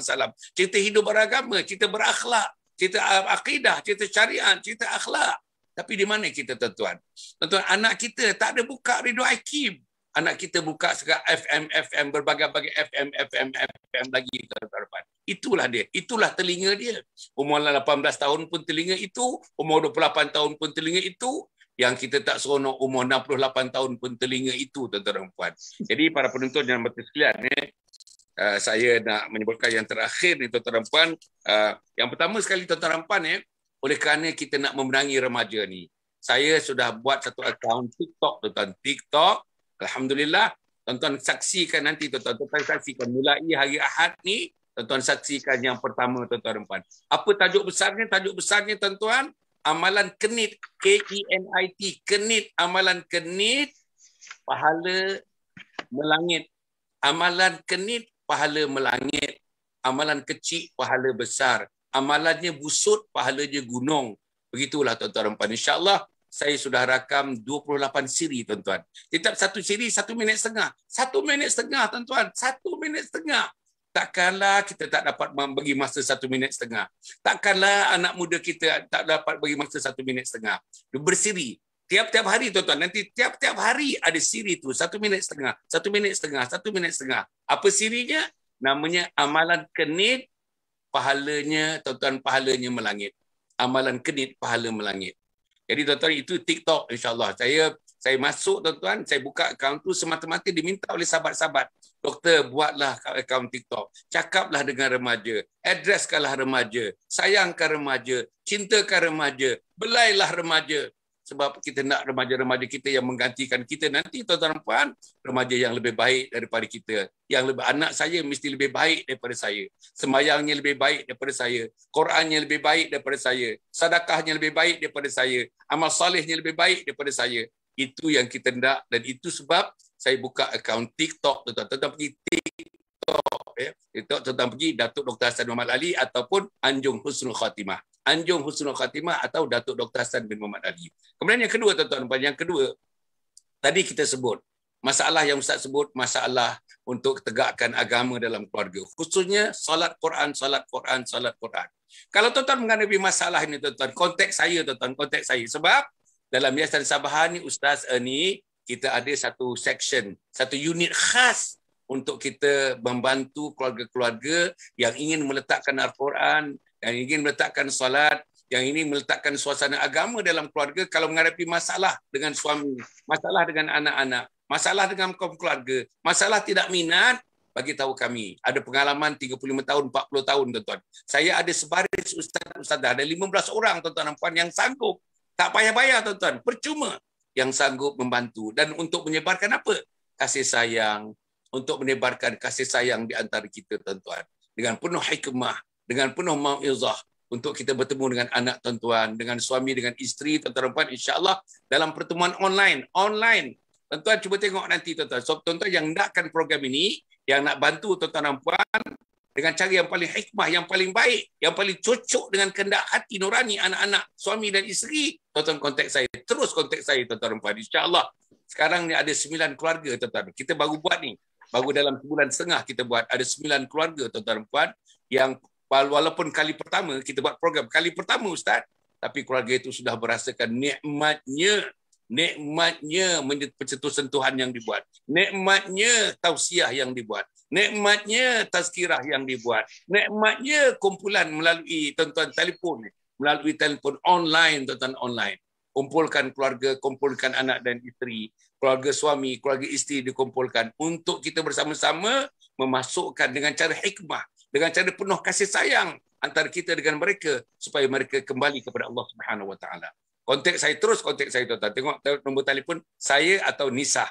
Cerita hidup beragama. Cerita berakhlak. Cerita akidah. Cerita syariat. Cerita akhlak. Tapi di mana kita tuan-tuan? Tuan-tuan, anak kita tak ada buka radio IKIM anak kita buka sekarang FM FM berbagai-bagai FM FM FM lagi depan. Itulah dia. Itulah telinga dia. Umur 18 tahun pun telinga itu, umur 28 tahun pun telinga itu, yang kita tak seronok umur 68 tahun pun telinga itu tuan-tuan dan puan. Jadi para penonton yang berhati sekalian ni uh, saya nak menyebutkan yang terakhir ni tuan-tuan dan puan. Uh, yang pertama sekali tuan-tuan dan puan ni, oleh kerana kita nak memenangi remaja ni. Saya sudah buat satu akaun TikTok tuan-tuan. TikTok Alhamdulillah, tuan-tuan saksikan nanti, tuan-tuan saksikan mulai hari Ahad ni, tuan-tuan saksikan yang pertama, tuan-tuan dan. Apa tajuk besarnya? Tajuk besarnya, tuan-tuan, amalan kenit, K-E-N-I-T, kenit, amalan kenit, pahala melangit. Amalan kenit, pahala melangit. Amalan kecil, pahala besar. Amalannya busut, pahalanya gunung. Begitulah tuan-tuan dan puan. InsyaAllah saya sudah rakam 28 siri tuan-tuan. Setiap satu siri satu minit setengah. Satu minit setengah tuan-tuan. Satu minit setengah. Takkanlah kita tak dapat bagi masa satu minit setengah. Takkanlah anak muda kita tak dapat bagi masa satu minit setengah. Bersiri. Tiap-tiap hari tuan-tuan. Nanti tiap-tiap hari ada siri tu. Satu minit setengah. Satu minit setengah. Satu minit setengah. Apa sirinya? Namanya amalan kenit. Pahalanya, tuan-tuan, pahalanya melangit. Amalan kenit, pahala melangit. Jadi tuan-tuan itu TikTok insya-Allah. Saya Saya masuk tuan-tuan, saya buka akaun tu semata-mata diminta oleh sahabat-sahabat. Doktor, buatlah akaun TikTok. Cakaplah dengan remaja. Adreskanlah remaja. Sayangkan remaja. Cintakan remaja. Belailah remaja sebab kita nak remaja-remaja kita yang menggantikan kita nanti tuan-tuan puan remaja yang lebih baik daripada kita. Yang lebih anak saya mesti lebih baik daripada saya. Sembahyangnya lebih baik daripada saya. Qurannya lebih baik daripada saya. Sedekahnya lebih baik daripada saya. Amal solehnya lebih baik daripada saya. Itu yang kita nak. Dan itu sebab saya buka akaun TikTok tuan-tuan. Tuan pergi TikTok TikTok tuan-tuan pergi Datuk Dr Hasan Muhammad Ali ataupun Anjung Husnul Khatimah Anjung Husnul Khatimah atau Datuk Dr. Hassan bin Muhammad Ali. Kemudian yang kedua tuan-tuan yang kedua tadi kita sebut masalah yang Ustaz sebut masalah untuk tegakkan agama dalam keluarga khususnya solat Quran solat Quran solat Quran. Kalau tuan-tuan menghadapi masalah ini tuan-tuan konteks saya tuan-tuan konteks saya sebab dalam Yayasan Sabahan ni Ustaz ni kita ada satu section satu unit khas untuk kita membantu keluarga-keluarga yang ingin meletakkan Al-Quran yang ingin meletakkan solat, yang ini meletakkan suasana agama dalam keluarga kalau menghadapi masalah dengan suami, masalah dengan anak-anak, masalah dengan kaum keluarga, masalah tidak minat, bagi tahu kami. Ada pengalaman 35 tahun, 40 tahun tuan-tuan. Saya ada sebaris ustaz-ustaz, ada 15 orang tuan-tuan dan puan yang sanggup. Tak payah bayar tuan-tuan, percuma yang sanggup membantu dan untuk menyebarkan apa? Kasih sayang, untuk menyebarkan kasih sayang di antara kita tuan-tuan dengan penuh hikmah, dengan penuh mauizah untuk kita bertemu dengan anak tuan-tuan, dengan suami, dengan isteri, tuan-tuan dan puan, insyaAllah dalam pertemuan online. Online. Tuan-tuan cuba tengok nanti tuan-tuan. So, tuan-tuan yang nakkan program ini, yang nak bantu tuan-tuan dan puan, dengan cara yang paling hikmah, yang paling baik, yang paling cocok dengan kehendak hati nurani anak-anak, suami dan isteri, tuan-tuan kontak saya. Terus kontak saya, tuan-tuan dan puan. InsyaAllah. Sekarang ni ada sembilan keluarga, tuan-tuan. Kita baru buat ni. Baru dalam sebulan setengah kita buat. Ada sembilan keluarga, tuan-tuan dan puan, yang walaupun kali pertama kita buat program kali pertama ustaz tapi keluarga itu sudah merasakan nikmatnya nikmatnya pencetus sentuhan yang dibuat. Nikmatnya tausiah yang dibuat. Nikmatnya tazkirah yang dibuat. Nikmatnya kumpulan melalui tonton telefon melalui telefon online tonton online. Kumpulkan keluarga kumpulkan anak dan isteri keluarga suami keluarga isteri dikumpulkan untuk kita bersama-sama memasukkan dengan cara hikmah dengan cara penuh kasih sayang antara kita dengan mereka supaya mereka kembali kepada Allah Subhanahu Wa Taala. Kontak saya terus kontak saya tuan-tuan. Tengok nombor telefon saya atau Nisa.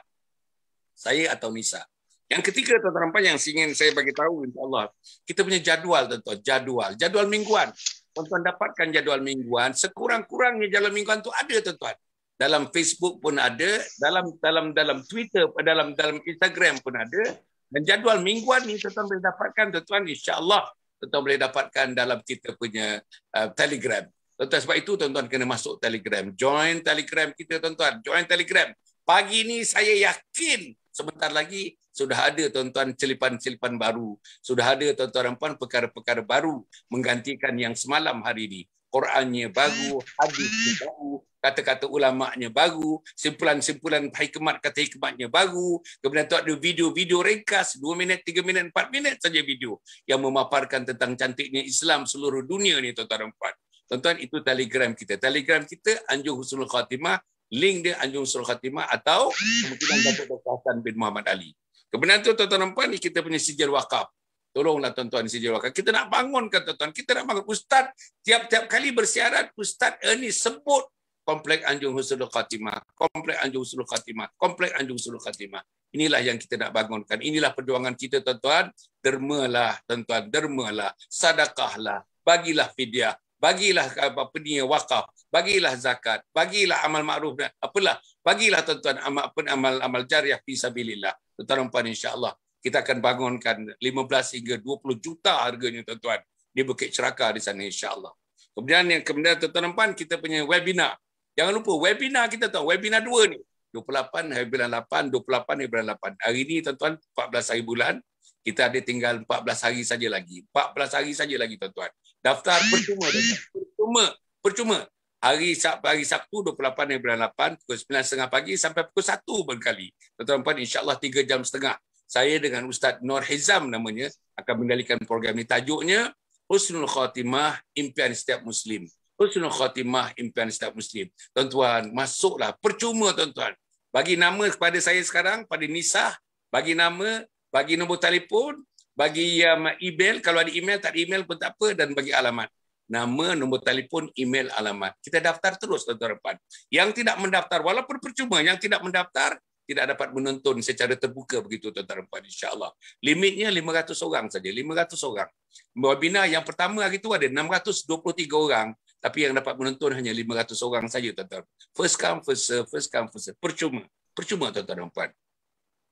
Saya atau Nisa. Yang ketiga tuan-tuan yang ingin saya bagi tahu insya-Allah kita punya jadual tuan-tuan, jadual, jadual mingguan. Tuan-tuan dapatkan jadual mingguan, sekurang-kurangnya jadual mingguan tu ada tuan-tuan. Dalam Facebook pun ada, dalam dalam dalam Twitter, dalam dalam Instagram pun ada, dan jadual mingguan ni tuan-tuan boleh dapatkan tuan-tuan insya-Allah tuan-tuan boleh dapatkan dalam kita punya uh, Telegram. Tuan-tuan sebab itu tuan-tuan kena masuk Telegram. Join Telegram kita tuan-tuan. Join Telegram. Pagi ni saya yakin sebentar lagi sudah ada tuan-tuan celipan-celipan baru. Sudah ada tuan-tuan dan perkara-perkara baru menggantikan yang semalam hari ini. Qurannya baru, hadisnya baru, kata-kata ulama'nya baru, simpulan-simpulan hikmat kata hikmatnya baru, kemudian tu ada video-video ringkas 2 minit, 3 minit, 4 minit saja video yang memaparkan tentang cantiknya Islam seluruh dunia ni tuan-tuan dan puan. Tuan-tuan itu Telegram kita. Telegram kita Anjung Husnul Khatimah, link dia Anjung Husnul Khatimah atau kemungkinan Datuk Dr. Hassan bin Muhammad Ali. Kemudian tu tuan-tuan dan puan ni kita punya sijil wakaf. Tolonglah tuan-tuan sijil wakaf. Kita nak bangunkan tuan-tuan. Kita nak bangun. Ustaz, tiap-tiap kali bersiaran, Ustaz ini sebut Komplek Anjung Husnul Khatimah, Komplek Anjung Husnul Khatimah, Komplek Anjung Husnul Khatimah. Inilah yang kita nak bangunkan. Inilah perjuangan kita tuan-tuan. Dermalah tuan-tuan, dermalah, sedekahlah, bagilah fidyah, bagilah apa penia wakaf, bagilah zakat, bagilah amal ma'ruf apalah, bagilah tuan-tuan amal amal amal jariah fi sabilillah. Tuan-tuan insya-Allah kita akan bangunkan 15 hingga 20 juta harganya tuan-tuan di Bukit Ceraka di sana insya-Allah. Kemudian yang kemudian tuan-tuan puan kita punya webinar Jangan lupa webinar kita tahu webinar dua ni. 28 hari bulan 8, 28 hari bulan 8. Hari ini tuan-tuan 14 hari bulan. Kita ada tinggal 14 hari saja lagi. 14 hari saja lagi tuan-tuan. Daftar percuma Percuma. Percuma. Hari Sabtu, hari Sabtu 28 hari bulan 8 pukul 9.30 pagi sampai pukul 1 berkali. Tuan-tuan insya-Allah 3 jam setengah. Saya dengan Ustaz Nur Hizam namanya akan mengendalikan program ini. Tajuknya Husnul Khatimah Impian Setiap Muslim. Husnul khatimah impian setiap muslim. Tuan-tuan, masuklah. Percuma tuan-tuan. Bagi nama kepada saya sekarang, pada Nisa, bagi nama, bagi nombor telefon, bagi um, email, kalau ada email, tak ada email pun tak apa, dan bagi alamat. Nama, nombor telefon, email, alamat. Kita daftar terus, tuan-tuan Yang tidak mendaftar, walaupun percuma, yang tidak mendaftar, tidak dapat menonton secara terbuka begitu tuan-tuan dan puan insyaallah. Limitnya 500 orang saja, 500 orang. Webinar yang pertama hari itu ada 623 orang tapi yang dapat menonton hanya 500 orang saja tuan-tuan. First come first serve, first come first serve. Percuma. Percuma tuan-tuan dan puan.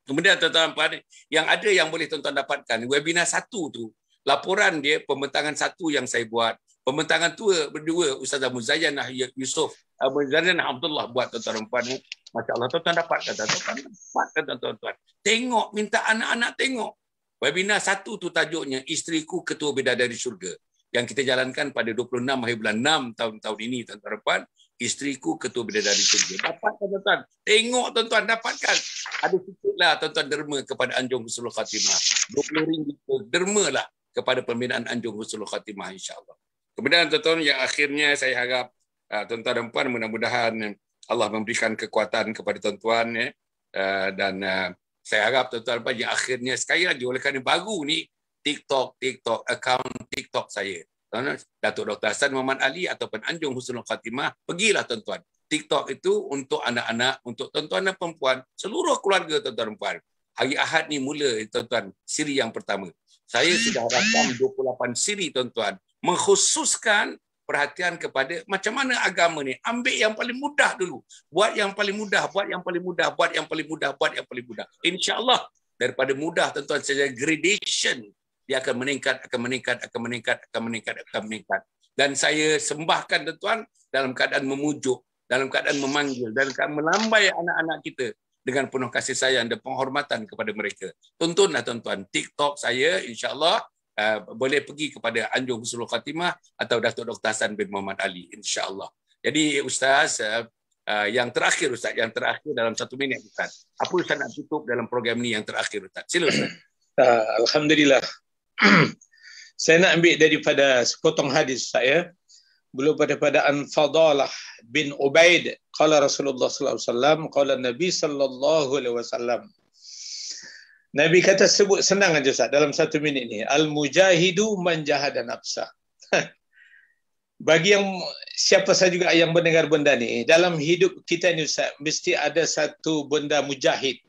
Kemudian tuan-tuan dan puan yang ada yang boleh tuan-tuan dapatkan webinar satu tu laporan dia pembentangan satu yang saya buat pembentangan tua berdua Ustazah Muzayyanah Yusof Abu Zainal Abdullah buat tuan-tuan dan puan Masya Allah, tuan-tuan dapat kata tuan-tuan. Dapat kata tuan-tuan. Tengok, minta anak-anak tengok. Webinar satu tu tajuknya, Isteriku Ketua Bidadari Syurga. Yang kita jalankan pada 26 hari bulan 6 tahun-tahun ini, tuan-tuan depan. Isteriku Ketua Bidadari Syurga. Dapat tuan-tuan. Tengok tuan-tuan, dapatkan. Ada sikitlah tuan-tuan derma kepada Anjung Husnul Khatimah. 20 ringgit derma lah kepada pembinaan Anjung Husnul Khatimah insyaAllah. Kemudian tuan-tuan yang akhirnya saya harap tuan-tuan dan puan mudah-mudahan Allah memberikan kekuatan kepada tuan-tuan ya. Uh, dan uh, saya harap tuan-tuan bagi akhirnya sekali lagi oleh kerana baru ni TikTok, TikTok, account TikTok saya. Datuk Dr. Hassan Muhammad Ali ataupun Anjung Husnul Khatimah, pergilah tuan-tuan. TikTok itu untuk anak-anak, untuk tuan-tuan dan perempuan, seluruh keluarga tuan-tuan dan perempuan. Hari Ahad ni mula tuan-tuan, siri yang pertama. Saya sudah rakam 28 siri tuan-tuan, mengkhususkan perhatian kepada macam mana agama ni. Ambil yang paling mudah dulu. Buat yang paling mudah, buat yang paling mudah, buat yang paling mudah, buat yang paling mudah. InsyaAllah daripada mudah tuan-tuan secara gradation dia akan meningkat, akan meningkat, akan meningkat, akan meningkat, akan meningkat. Dan saya sembahkan tuan-tuan dalam keadaan memujuk, dalam keadaan memanggil, dalam keadaan melambai anak-anak kita dengan penuh kasih sayang dan penghormatan kepada mereka. Tontonlah tuan-tuan TikTok saya insya-Allah Uh, boleh pergi kepada Anjung Husnul Khatimah atau Datuk Dr. Hassan bin Muhammad Ali insya-Allah. Jadi ustaz uh, yang terakhir ustaz yang terakhir dalam satu minit ustaz. Apa ustaz nak tutup dalam program ni yang terakhir ustaz? Sila ustaz. Uh, alhamdulillah. [clears throat] saya nak ambil daripada sepotong hadis saya belum pada pada Fadalah bin Ubaid qala Rasulullah sallallahu alaihi wasallam qala Nabi sallallahu alaihi wasallam Nabi kata sebut senang aja Ustaz dalam satu minit ni. Al-mujahidu manjahada nafsa. [laughs] Bagi yang siapa saja juga yang mendengar benda ni, dalam hidup kita ni Ustaz, mesti ada satu benda mujahid.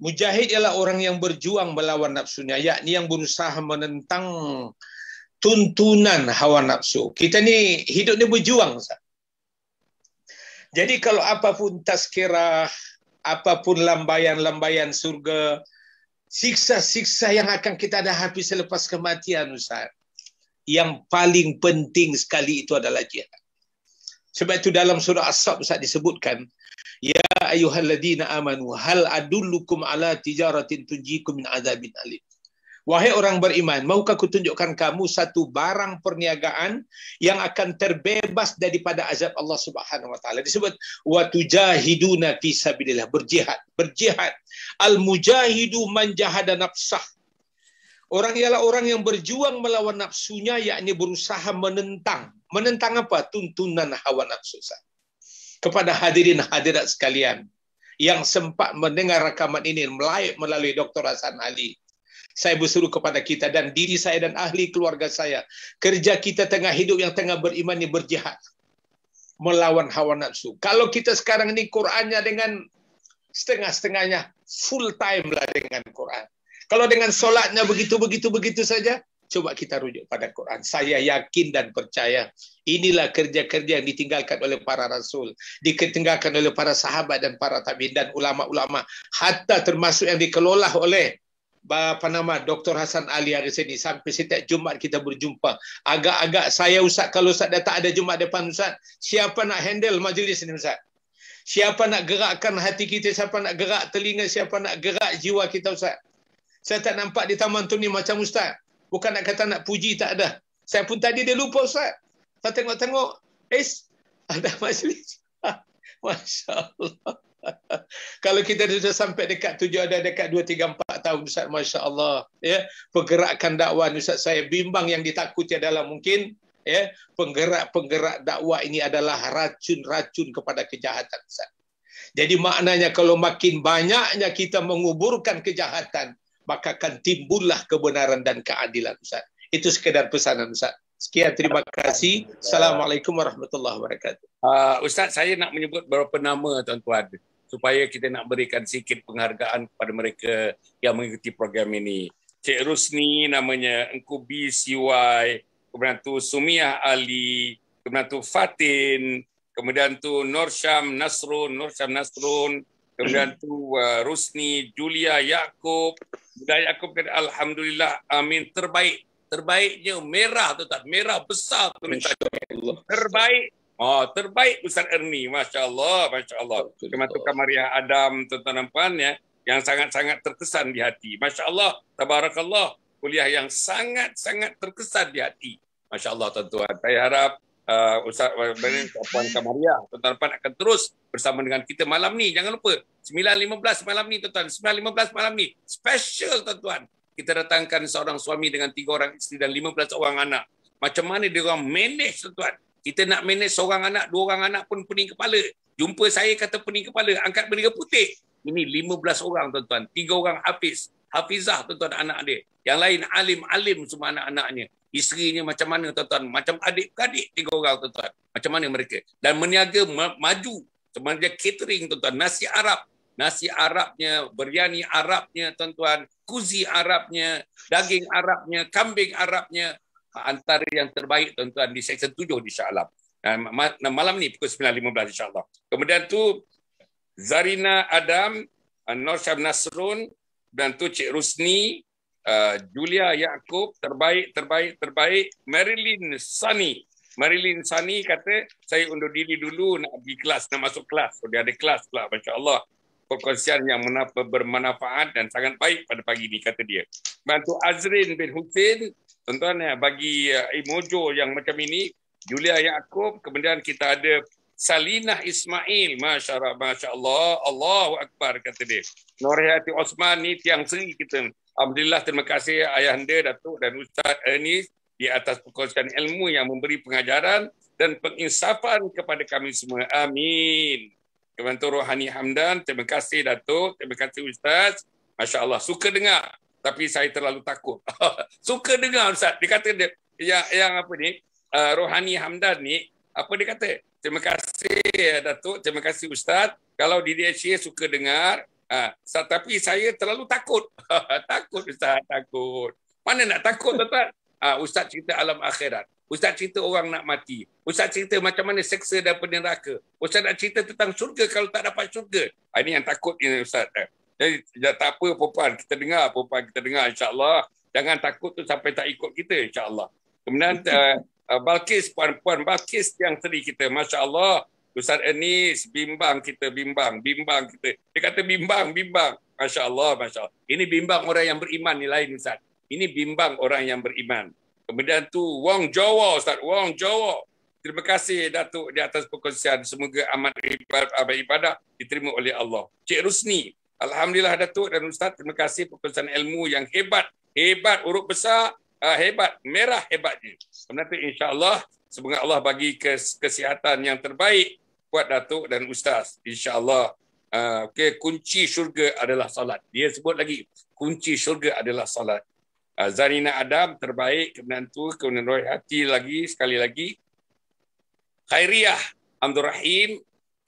Mujahid ialah orang yang berjuang melawan nafsunya, yakni yang berusaha menentang tuntunan hawa nafsu. Kita ni hidup ni berjuang Ustaz. Jadi kalau apapun tazkirah, apapun lambaian-lambaian surga, siksa-siksa yang akan kita hadapi selepas kematian Ustaz. Yang paling penting sekali itu adalah jihad. Sebab itu dalam surah As-Sab Ustaz disebutkan, Ya ayuhalladina amanu, hal adullukum ala tijaratin tunjikum min azabin alim. Wahai orang beriman, maukah aku tunjukkan kamu satu barang perniagaan yang akan terbebas daripada azab Allah Subhanahu wa taala. Disebut wa tujahiduna fi sabilillah, berjihad, berjihad. Al mujahidu man jahada nafsah. Orang ialah orang yang berjuang melawan nafsunya yakni berusaha menentang. Menentang apa? Tuntunan hawa nafsu. Kepada hadirin hadirat sekalian yang sempat mendengar rakaman ini melalui Dr. Hasan Ali saya berseru kepada kita dan diri saya dan ahli keluarga saya. Kerja kita tengah hidup yang tengah beriman ni berjihad. Melawan hawa nafsu. Kalau kita sekarang ni Qurannya dengan setengah-setengahnya, full time lah dengan Quran. Kalau dengan solatnya begitu-begitu-begitu saja, coba kita rujuk pada Quran. Saya yakin dan percaya inilah kerja-kerja yang ditinggalkan oleh para rasul, ditinggalkan oleh para sahabat dan para tabi'in dan ulama-ulama, hatta termasuk yang dikelola oleh apa nama Dr. Hasan Ali hari sini sampai setiap Jumaat kita berjumpa. Agak-agak saya Ustaz kalau Ustaz dah tak ada Jumaat depan Ustaz, siapa nak handle majlis ini Ustaz? Siapa nak gerakkan hati kita, siapa nak gerak telinga, siapa nak gerak jiwa kita Ustaz? Saya tak nampak di taman tu ni macam Ustaz. Bukan nak kata nak puji tak ada. Saya pun tadi dia lupa Ustaz. Saya tengok-tengok, eh ada majlis. [laughs] Masya Allah. [laughs] Kalau kita sudah sampai dekat tujuh ada dekat dua tiga empat tahun Ustaz Masya Allah ya pergerakan dakwah Ustaz saya bimbang yang ditakuti adalah mungkin ya penggerak-penggerak dakwah ini adalah racun-racun kepada kejahatan Ustaz. Jadi maknanya kalau makin banyaknya kita menguburkan kejahatan, maka akan timbullah kebenaran dan keadilan Ustaz. Itu sekedar pesanan Ustaz. Sekian terima kasih. Assalamualaikum warahmatullahi wabarakatuh. Uh, Ustaz, saya nak menyebut beberapa nama tuan-tuan supaya kita nak berikan sikit penghargaan kepada mereka yang mengikuti program ini. Cik Rusni namanya, Engku B. CY, kemudian tu Sumiah Ali, kemudian tu Fatin, kemudian tu Nur Syam Nasrun, Nur Syam Nasrun, kemudian tu uh, Rusni, Julia Yaakob, dan Yaakob kata Alhamdulillah, amin, terbaik terbaiknya merah tu tak? Merah besar tu terbaik oh terbaik Ustaz Erni masya-Allah masya-Allah. Termasuk Kamaria Adam tuan-tuan dan puan ya yang sangat-sangat terkesan di hati. masya-Allah tabarakallah kuliah yang sangat-sangat terkesan di hati. masya-Allah tuan-tuan. Saya harap uh, Ustaz Bani Puan Kamaria tuan-tuan puan akan terus bersama dengan kita malam ni. Jangan lupa 9.15 malam ni tuan-tuan. 9.15 malam ni special tuan-tuan. Kita datangkan seorang suami dengan tiga orang isteri dan lima belas orang anak. Macam mana dia orang manage tuan? Kita nak manage seorang anak, dua orang anak pun pening kepala. Jumpa saya kata pening kepala, angkat bendera putih. Ini lima belas orang tuan-tuan. Tiga orang hafiz. Hafizah tuan-tuan anak dia. Yang lain alim-alim semua anak-anaknya. Isterinya macam mana tuan-tuan? Macam adik-adik tiga orang tuan-tuan. Macam mana mereka? Dan meniaga maju. Sebenarnya catering tuan-tuan. Nasi Arab nasi Arabnya, biryani Arabnya, tuan-tuan, kuzi Arabnya, daging Arabnya, kambing Arabnya, antara yang terbaik tuan-tuan di Seksyen 7 di Shah Alam. Malam ni pukul 9.15 insyaAllah. Kemudian tu Zarina Adam, Nur Syam Nasrun, dan tu Cik Rusni, uh, Julia Yaakob, terbaik, terbaik, terbaik. Marilyn Sunny. Marilyn Sunny kata, saya undur diri dulu nak pergi kelas, nak masuk kelas. So, dia ada kelas pula, Masya Allah perkongsian yang bermanfaat dan sangat baik pada pagi ini kata dia. Bantu Azrin bin Hussein, tuan-tuan ya, bagi Imojo yang macam ini, Julia Yaakob, kemudian kita ada Salinah Ismail, Masya Allah, Masya Allah, Allahu Akbar kata dia. Nurhayati Osman ni tiang seri kita. Alhamdulillah terima kasih ayah anda, Datuk dan Ustaz Ernest di atas perkongsian ilmu yang memberi pengajaran dan penginsafan kepada kami semua. Amin. Kementerian Rohani Hamdan, terima kasih Datuk, terima kasih Ustaz. Masya Allah, suka dengar. Tapi saya terlalu takut. [laughs] suka dengar Ustaz. Dia kata dia, yang, yang apa ni, uh, Rohani Hamdan ni, apa dia kata? Terima kasih Datuk, terima kasih Ustaz. Kalau di DHA suka dengar, uh, tapi saya terlalu takut. [laughs] takut Ustaz, takut. Mana nak takut Tuan-tuan? Uh, Ustaz cerita alam akhirat. Ustaz cerita orang nak mati. Ustaz cerita macam mana seksa dan neraka. Ustaz nak cerita tentang syurga kalau tak dapat syurga. Ah, ini yang takut ini Ustaz. Jadi tak apa perempuan, kita dengar perempuan kita dengar insyaAllah. Jangan takut tu sampai tak ikut kita insyaAllah. Kemudian uh, [laughs] uh, Balkis, puan-puan Balkis yang seri kita. Masya Allah. Ustaz Anis, bimbang kita, bimbang. Bimbang kita. Dia kata bimbang, bimbang. Masya Allah, Masya Allah. Ini bimbang orang yang beriman ni lain Ustaz. Ini bimbang orang yang beriman. Kemudian tu Wong Jawa Ustaz, Wong Jawa. Terima kasih Datuk di atas perkongsian. Semoga amat ibadah, ibadah diterima oleh Allah. Cik Rusni, Alhamdulillah Datuk dan Ustaz, terima kasih perkongsian ilmu yang hebat. Hebat, urut besar, uh, hebat, merah hebatnya. Kemudian insyaAllah, semoga Allah bagi kes- kesihatan yang terbaik buat Datuk dan Ustaz. InsyaAllah. Uh, okay, kunci syurga adalah salat. Dia sebut lagi, kunci syurga adalah salat. Ah, Zarina Adam terbaik kemudian tu kemudian Roy Hati lagi sekali lagi Khairiyah Abdul Rahim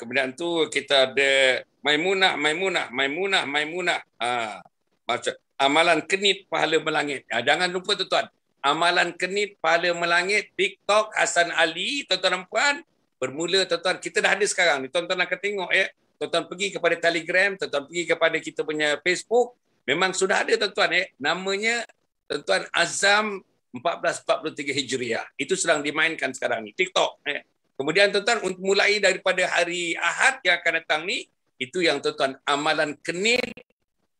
kemudian tu kita ada Maimunah Maimunah Maimunah Maimunah ha, macam amalan kenit pahala melangit ha, jangan lupa tuan-tuan amalan kenit pahala melangit TikTok Hasan Ali tuan-tuan dan puan bermula tuan-tuan kita dah ada sekarang ni tuan-tuan akan tengok ya tuan-tuan pergi kepada Telegram tuan-tuan pergi kepada kita punya Facebook memang sudah ada tuan-tuan ya namanya tuan Azam 1443 Hijriah. Itu sedang dimainkan sekarang ni. TikTok. Eh. Kemudian tuan-tuan untuk mulai daripada hari Ahad yang akan datang ni, itu yang tuan-tuan amalan kenit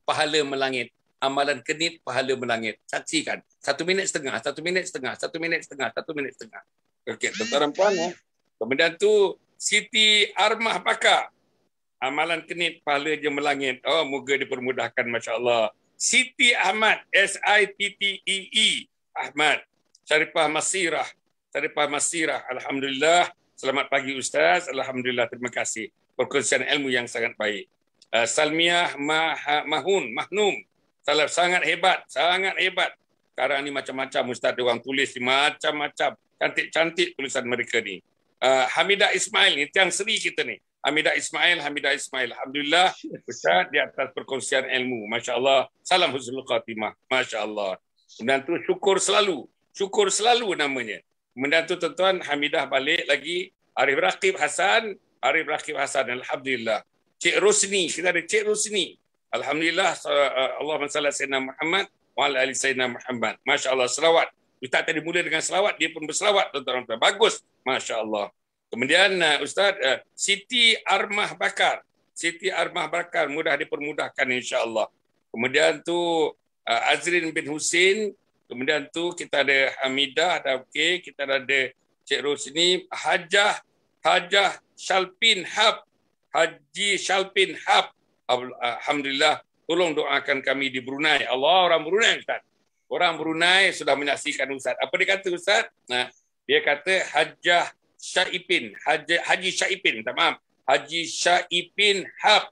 pahala melangit. Amalan kenit pahala melangit. Saksikan. Satu minit setengah, satu minit setengah, satu minit setengah, satu minit setengah. Okey, tuan-tuan dan puan. Eh. Kemudian tu Siti Armah Bakar. Amalan kenit pahala je melangit. Oh, moga dipermudahkan, Masya Allah. Siti Ahmad, S-I-T-T-E-E, Ahmad. Syarifah Masirah. Syarifah Masirah, Alhamdulillah. Selamat pagi Ustaz. Alhamdulillah, terima kasih. perkongsian ilmu yang sangat baik. Uh, Salmiah Mah- Mahun, Mahnum, salah sangat hebat, sangat hebat. Sekarang ni macam-macam Ustaz dia orang tulis macam-macam. Cantik-cantik tulisan mereka ni. Uh, Hamidah Ismail ni, Tiang Seri kita ni. Hamidah Ismail, Hamidah Ismail. Alhamdulillah, Ustaz di atas perkongsian ilmu. Masya Allah. Salam Husnul Khatimah. Masya Allah. Kemudian tu syukur selalu. Syukur selalu namanya. Kemudian tu tuan-tuan, Hamidah balik lagi. Arif Raqib Hasan. Arif Raqib Hasan. Alhamdulillah. Cik Rosni. Kita ada Cik Rosni. Alhamdulillah. Allah Masalah Sayyidina Muhammad. Wa ala ali Sayyidina Muhammad. Masya Allah. Selawat. Ustaz tadi mula dengan selawat. Dia pun berselawat. Tuan-tuan. Bagus. Masya Allah. Kemudian uh, Ustaz uh, Siti Armah Bakar. Siti Armah Bakar mudah dipermudahkan insya-Allah. Kemudian tu uh, Azrin bin Husin, kemudian tu kita ada Hamidah ada okey, kita ada Cik Rosni, Hajah Hajah Shalpin Hab, Haji Shalpin Hab. Alhamdulillah, tolong doakan kami di Brunei. Allah orang Brunei Ustaz. Orang Brunei sudah menyaksikan Ustaz. Apa dia kata Ustaz? Nah, dia kata Hajah Syaipin, Haji, Haji Syaipin, tak maaf. Haji Syaipin Hab.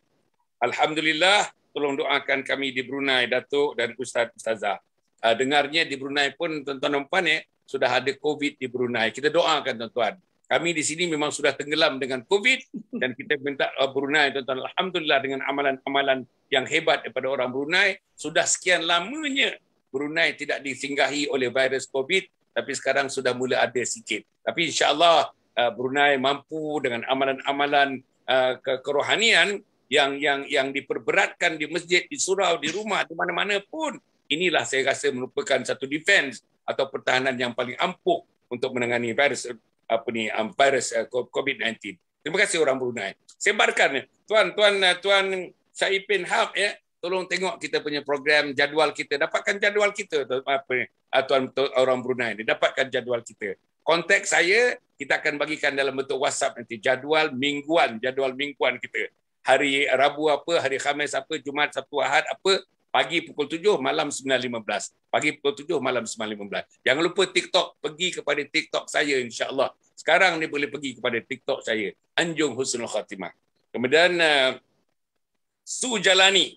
Alhamdulillah, tolong doakan kami di Brunei, Datuk dan Ustaz Ustazah. Uh, dengarnya di Brunei pun tuan-tuan dan puan ya, sudah ada COVID di Brunei. Kita doakan tuan-tuan. Kami di sini memang sudah tenggelam dengan COVID [laughs] dan kita minta uh, Brunei tuan-tuan. Alhamdulillah dengan amalan-amalan yang hebat daripada orang Brunei, sudah sekian lamanya Brunei tidak disinggahi oleh virus COVID tapi sekarang sudah mula ada sikit. Tapi insya-Allah Uh, Brunei mampu dengan amalan-amalan uh, ke kerohanian yang yang yang diperberatkan di masjid, di surau, di rumah, di mana-mana pun inilah saya rasa merupakan satu defense atau pertahanan yang paling ampuh untuk menangani virus apa ni um, virus uh, COVID-19. Terima kasih orang Brunei. Sebarkan tuan tuan tuan Syaipin Hab ya tolong tengok kita punya program jadual kita dapatkan jadual kita apa ni tuan orang Brunei dapatkan jadual kita kontak saya, kita akan bagikan dalam bentuk WhatsApp nanti jadual mingguan, jadual mingguan kita. Hari Rabu apa, hari Khamis apa, Jumaat, Sabtu, Ahad apa, pagi pukul 7, malam 9.15. Pagi pukul 7, malam 9.15. Jangan lupa TikTok, pergi kepada TikTok saya insya-Allah. Sekarang ni boleh pergi kepada TikTok saya, Anjung Husnul Khatimah. Kemudian uh, Su Jalani.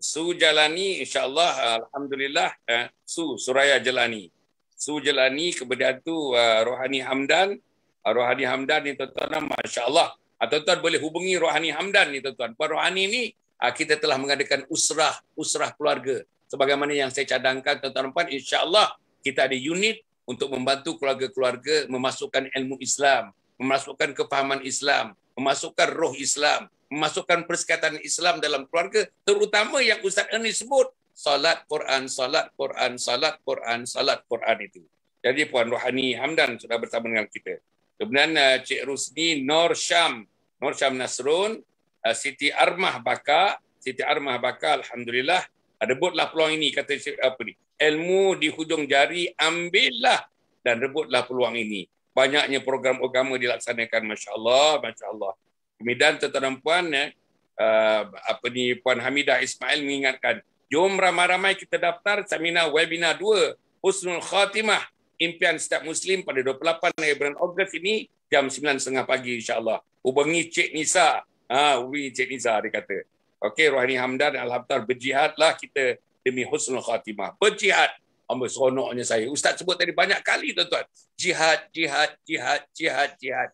Su Jalani insya-Allah alhamdulillah uh, Su Suraya Jalani. Su Jelani kemudian tu uh, Rohani Hamdan uh, Rohani Hamdan ni tuan-tuan masya-Allah uh, tuan-tuan boleh hubungi Rohani Hamdan ni tuan-tuan Puan Rohani ni kita telah mengadakan usrah usrah keluarga sebagaimana yang saya cadangkan tuan-tuan puan insya-Allah kita ada unit untuk membantu keluarga-keluarga memasukkan ilmu Islam memasukkan kefahaman Islam memasukkan roh Islam memasukkan persekatan Islam dalam keluarga terutama yang Ustaz Ernie sebut salat Quran, salat Quran, salat Quran, salat Quran itu. Jadi Puan Rohani Hamdan sudah bersama dengan kita. Kemudian uh, Cik Rusni Nur Syam Nasrun, uh, Siti Armah Baka, Siti Armah Baka, Alhamdulillah, rebutlah peluang ini, kata apa ni, ilmu di hujung jari, ambillah dan rebutlah peluang ini. Banyaknya program agama dilaksanakan, Masya Allah, Masya Allah. Kemudian tuan-tuan puan, eh, uh, apa ni, Puan Hamidah Ismail mengingatkan, Jom ramai-ramai kita daftar seminar webinar 2 Husnul Khatimah impian setiap muslim pada 28 hari bulan Ogos ini jam 9.30 pagi insya-Allah. Hubungi Cik Nisa. Ha, hubungi Cik Nisa dia kata. Okey, Rohani Hamdan Alhamdulillah berjihadlah kita demi Husnul Khatimah. Berjihad. Ambil seronoknya saya. Ustaz sebut tadi banyak kali tuan-tuan. Jihad, jihad, jihad, jihad, jihad.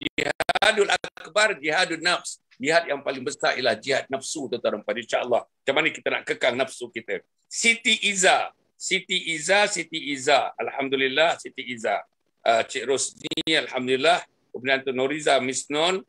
Jihadul akbar, jihadul nafs. Jihad yang paling besar ialah jihad nafsu tuan-tuan pada insya-Allah. Macam mana kita nak kekang nafsu kita? Siti Iza, Siti Iza, Siti Iza. Alhamdulillah Siti Iza. Uh, Cik Rosni alhamdulillah. Kemudian tu Noriza Misnon,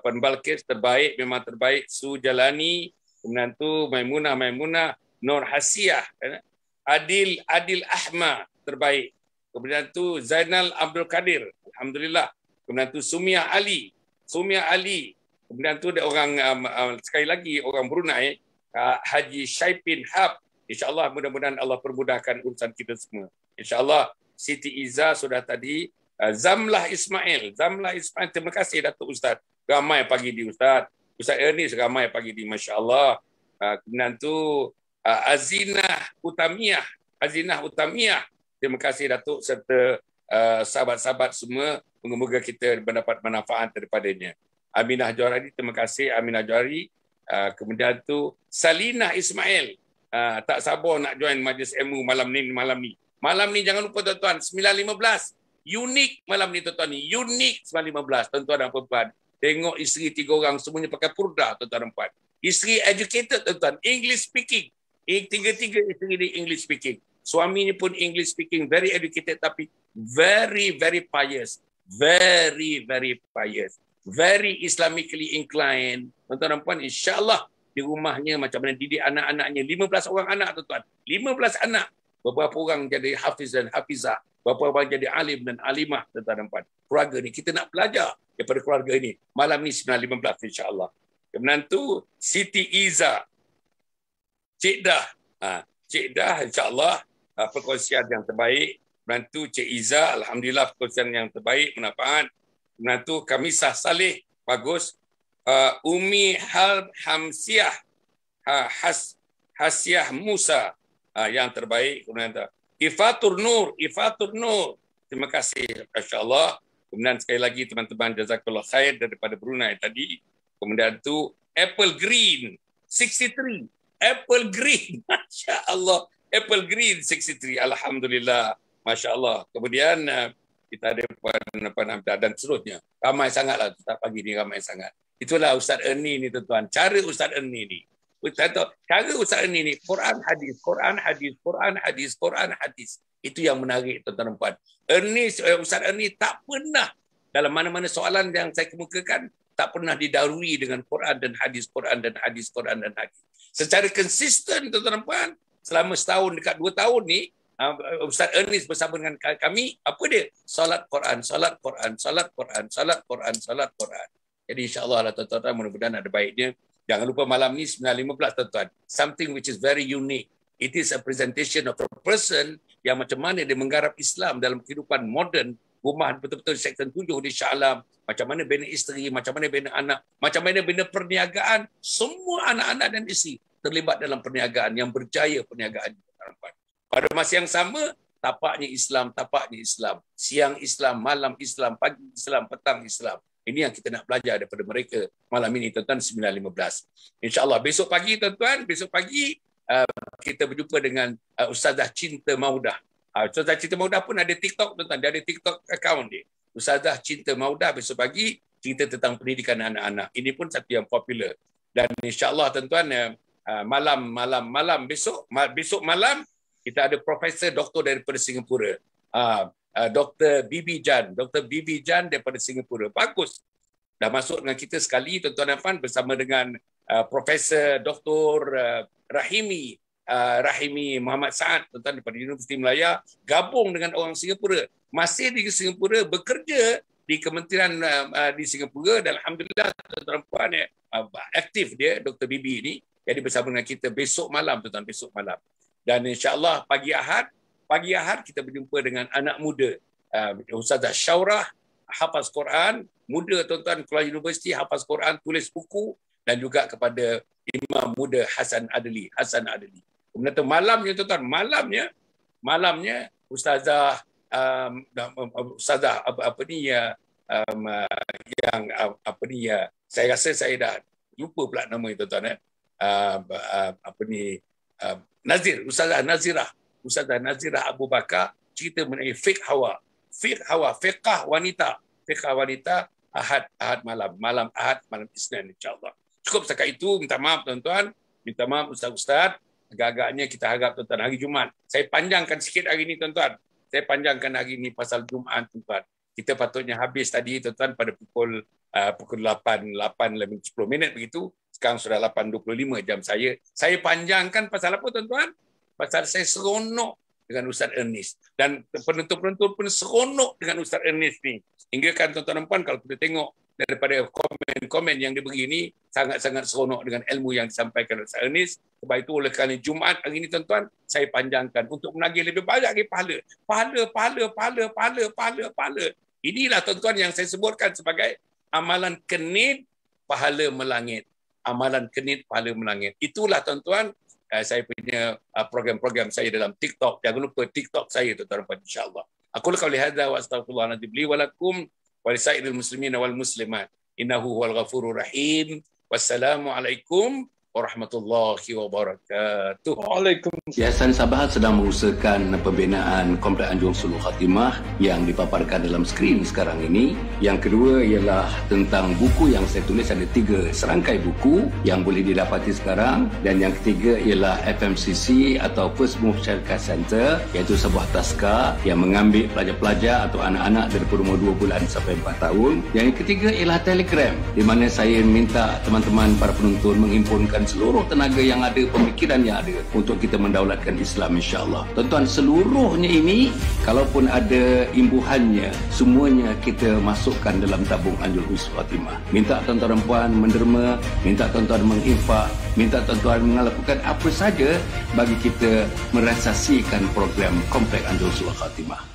Puan Balkis terbaik memang terbaik. Su Jalani, kemudian tu Maimunah Maimunah, Nur Hasiah, eh? Adil Adil Ahmad terbaik. Kemudian tu Zainal Abdul Kadir, alhamdulillah. Kemudian tu Sumia Ali, Sumia Ali, Kemudian tu ada orang um, um, sekali lagi orang Brunei uh, Haji Syaipin Hab. InsyaAllah mudah-mudahan Allah permudahkan urusan kita semua. InsyaAllah Siti Iza sudah tadi. Uh, Zamlah Ismail. Zamlah Ismail. Terima kasih Datuk Ustaz. Ramai pagi di Ustaz. Ustaz Ernest ramai pagi di Masya Allah. Uh, kemudian tu uh, Azinah Utamiah. Azinah Utamiah. Terima kasih Datuk serta uh, sahabat-sahabat semua. Moga-moga kita mendapat manfaat daripadanya. Aminah Johari, terima kasih Aminah Johari. Kemudian tu Salina Ismail. Tak sabar nak join majlis MU malam ni malam ni. Malam ni jangan lupa tuan-tuan 9.15. Unik malam ni tuan-tuan ni. Unik 9.15 tuan-tuan dan puan Tengok isteri tiga orang semuanya pakai purda tuan-tuan puan. Isteri educated tuan-tuan. English speaking. Tiga-tiga isteri dia English speaking. Suaminya pun English speaking. Very educated tapi very, very pious. Very, very pious. Very Islamically inclined. Tuan-tuan puan, insyaAllah di rumahnya macam mana didik anak-anaknya. 15 orang anak tuan-tuan. 15 anak. Beberapa orang jadi hafiz dan hafizah. Beberapa orang jadi alim dan alimah dan puan. Keluarga ni kita nak belajar daripada keluarga ini. Malam ni 9.15 insyaAllah. Kemudian tu Siti Iza. Cik Dah. Ha, Cik Dah insyaAllah uh, perkongsian yang terbaik. Kemudian tu Cik Iza. Alhamdulillah perkongsian yang terbaik. Manfaat. Kemudian tu Kamisah Saleh. Bagus. Uh, Umi Hal Hamsiah. Uh, Has, Hasiah Musa. Uh, yang terbaik. Kemudian Ifatur Nur. Ifatur Nur. Terima kasih. InsyaAllah. Kemudian sekali lagi teman-teman jazakallah khair daripada Brunei tadi. Kemudian tu Apple Green 63. Apple Green. [laughs] Masya Allah. Apple Green 63. Alhamdulillah. Masya Allah. Kemudian uh, kita ada nama dan seterusnya. Ramai sangatlah tak pagi ni ramai sangat. Itulah Ustaz Erni ni tuan-tuan. Cara Ustaz Erni ni. Tahu, cara Ustaz Erni ni Quran hadis, Quran hadis, Quran hadis, Quran hadis. Itu yang menarik tuan-tuan dan puan. Erni eh, Ustaz Erni tak pernah dalam mana-mana soalan yang saya kemukakan tak pernah didarui dengan Quran dan hadis Quran dan hadis Quran dan hadis. Secara konsisten tuan-tuan puan, selama setahun dekat dua tahun ni uh, Ustaz Ernest bersama dengan kami apa dia? Salat Quran, salat Quran, salat Quran, salat Quran, salat Quran. Jadi insya-Allah lah tuan-tuan mudah-mudahan ada baiknya. Jangan lupa malam ni 9.15 tuan-tuan. Something which is very unique. It is a presentation of a person yang macam mana dia menggarap Islam dalam kehidupan moden rumah betul-betul Seksyen 7 di Shah Alam, macam mana bina isteri, macam mana bina anak, macam mana bina perniagaan, semua anak-anak dan isteri terlibat dalam perniagaan yang berjaya perniagaan. Pada masa yang sama, tapaknya Islam, tapaknya Islam. Siang Islam, malam Islam, pagi Islam, petang Islam. Ini yang kita nak belajar daripada mereka malam ini, tuan-tuan, 9.15. InsyaAllah, besok pagi, tuan-tuan, besok pagi, uh, kita berjumpa dengan uh, Ustazah Cinta Maudah. Uh, Ustazah Cinta Maudah pun ada TikTok tuan-tuan. Dia ada TikTok account dia. Ustazah Cinta Maudah besok pagi cerita tentang pendidikan anak-anak. Ini pun satu yang popular. Dan insyaAllah tuan-tuan malam malam malam besok besok malam kita ada profesor doktor daripada Singapura. Uh, Dr. Bibi Jan. Dr. Bibi Jan daripada Singapura. Bagus. Dah masuk dengan kita sekali tuan-tuan dan puan bersama dengan uh, Profesor Dr. Uh, Rahimi uh, Rahimi Muhammad Saad tuan daripada Universiti Melaya gabung dengan orang Singapura masih di Singapura bekerja di kementerian uh, di Singapura dan alhamdulillah tuan-tuan puan ya uh, aktif dia Dr Bibi ini jadi bersama dengan kita besok malam tuan-tuan besok malam dan insyaallah pagi Ahad pagi Ahad kita berjumpa dengan anak muda uh, Ustazah Syaurah hafaz Quran muda tuan-tuan keluar universiti hafaz Quran tulis buku dan juga kepada Imam Muda Hasan Adli Hasan Adli Kemudian tu malamnya tuan-tuan, malamnya malamnya ustazah um, ustazah apa, apa ni ya um, yang apa ni ya saya rasa saya dah lupa pula nama itu tuan-tuan eh. Uh, apa ni uh, Nazir, Ustazah Nazirah. Ustazah Nazirah Abu Bakar cerita mengenai fiqh hawa. Fiqh hawa, fiqh wanita. Fiqh wanita Ahad Ahad malam, malam Ahad malam Isnin insya-Allah. Cukup setakat itu, minta maaf tuan-tuan, minta maaf ustaz-ustaz agak-agaknya kita harap tuan-tuan hari Jumaat. Saya panjangkan sikit hari ini tuan-tuan. Saya panjangkan hari ini pasal Jumaat tuan-tuan. Kita patutnya habis tadi tuan-tuan pada pukul uh, pukul 8 8 lebih 10 minit begitu. Sekarang sudah 8.25 jam saya. Saya panjangkan pasal apa tuan-tuan? Pasal saya seronok dengan Ustaz Ernest. Dan penonton-penonton pun seronok dengan Ustaz Ernest ni. Hingga kan tuan-tuan dan puan kalau kita tengok daripada komen-komen yang diberi ini sangat-sangat seronok dengan ilmu yang disampaikan oleh Ustaz Ernest. Sebab itu oleh kerana Jumaat hari ini tuan-tuan, saya panjangkan untuk menagih lebih banyak lagi pahala. Pahala, pahala, pahala, pahala, pahala, pahala. Inilah tuan-tuan yang saya sebutkan sebagai amalan kenit pahala melangit. Amalan kenit pahala melangit. Itulah tuan-tuan saya punya uh, program-program saya dalam TikTok. Jangan lupa TikTok saya tuan-tuan insya-Allah. Aku lakau lihada wa astaghfirullah nanti beli walakum walisairil muslimin wal muslimat innahu huwal ghafurur rahim. Wassalamualaikum warahmatullahi wabarakatuh. Waalaikumsalam. Yayasan Sabah sedang mengusahakan pembinaan Komplek Anjung Suluh Khatimah yang dipaparkan dalam skrin sekarang ini. Yang kedua ialah tentang buku yang saya tulis ada tiga serangkai buku yang boleh didapati sekarang dan yang ketiga ialah FMCC atau First Move Childcare Center iaitu sebuah taska yang mengambil pelajar-pelajar atau anak-anak dari umur 2 bulan sampai 4 tahun. Yang ketiga ialah Telegram di mana saya minta teman-teman para penonton menghimpunkan mengerahkan seluruh tenaga yang ada, pemikiran yang ada untuk kita mendaulatkan Islam insya-Allah. Tuan-tuan, seluruhnya ini kalaupun ada imbuhannya, semuanya kita masukkan dalam tabung Anjul Husn Fatimah. Minta tuan-tuan dan puan menderma, minta tuan-tuan menginfak, minta tuan-tuan melakukan apa saja bagi kita merasasikan program Komplek Anjul Husn Fatimah.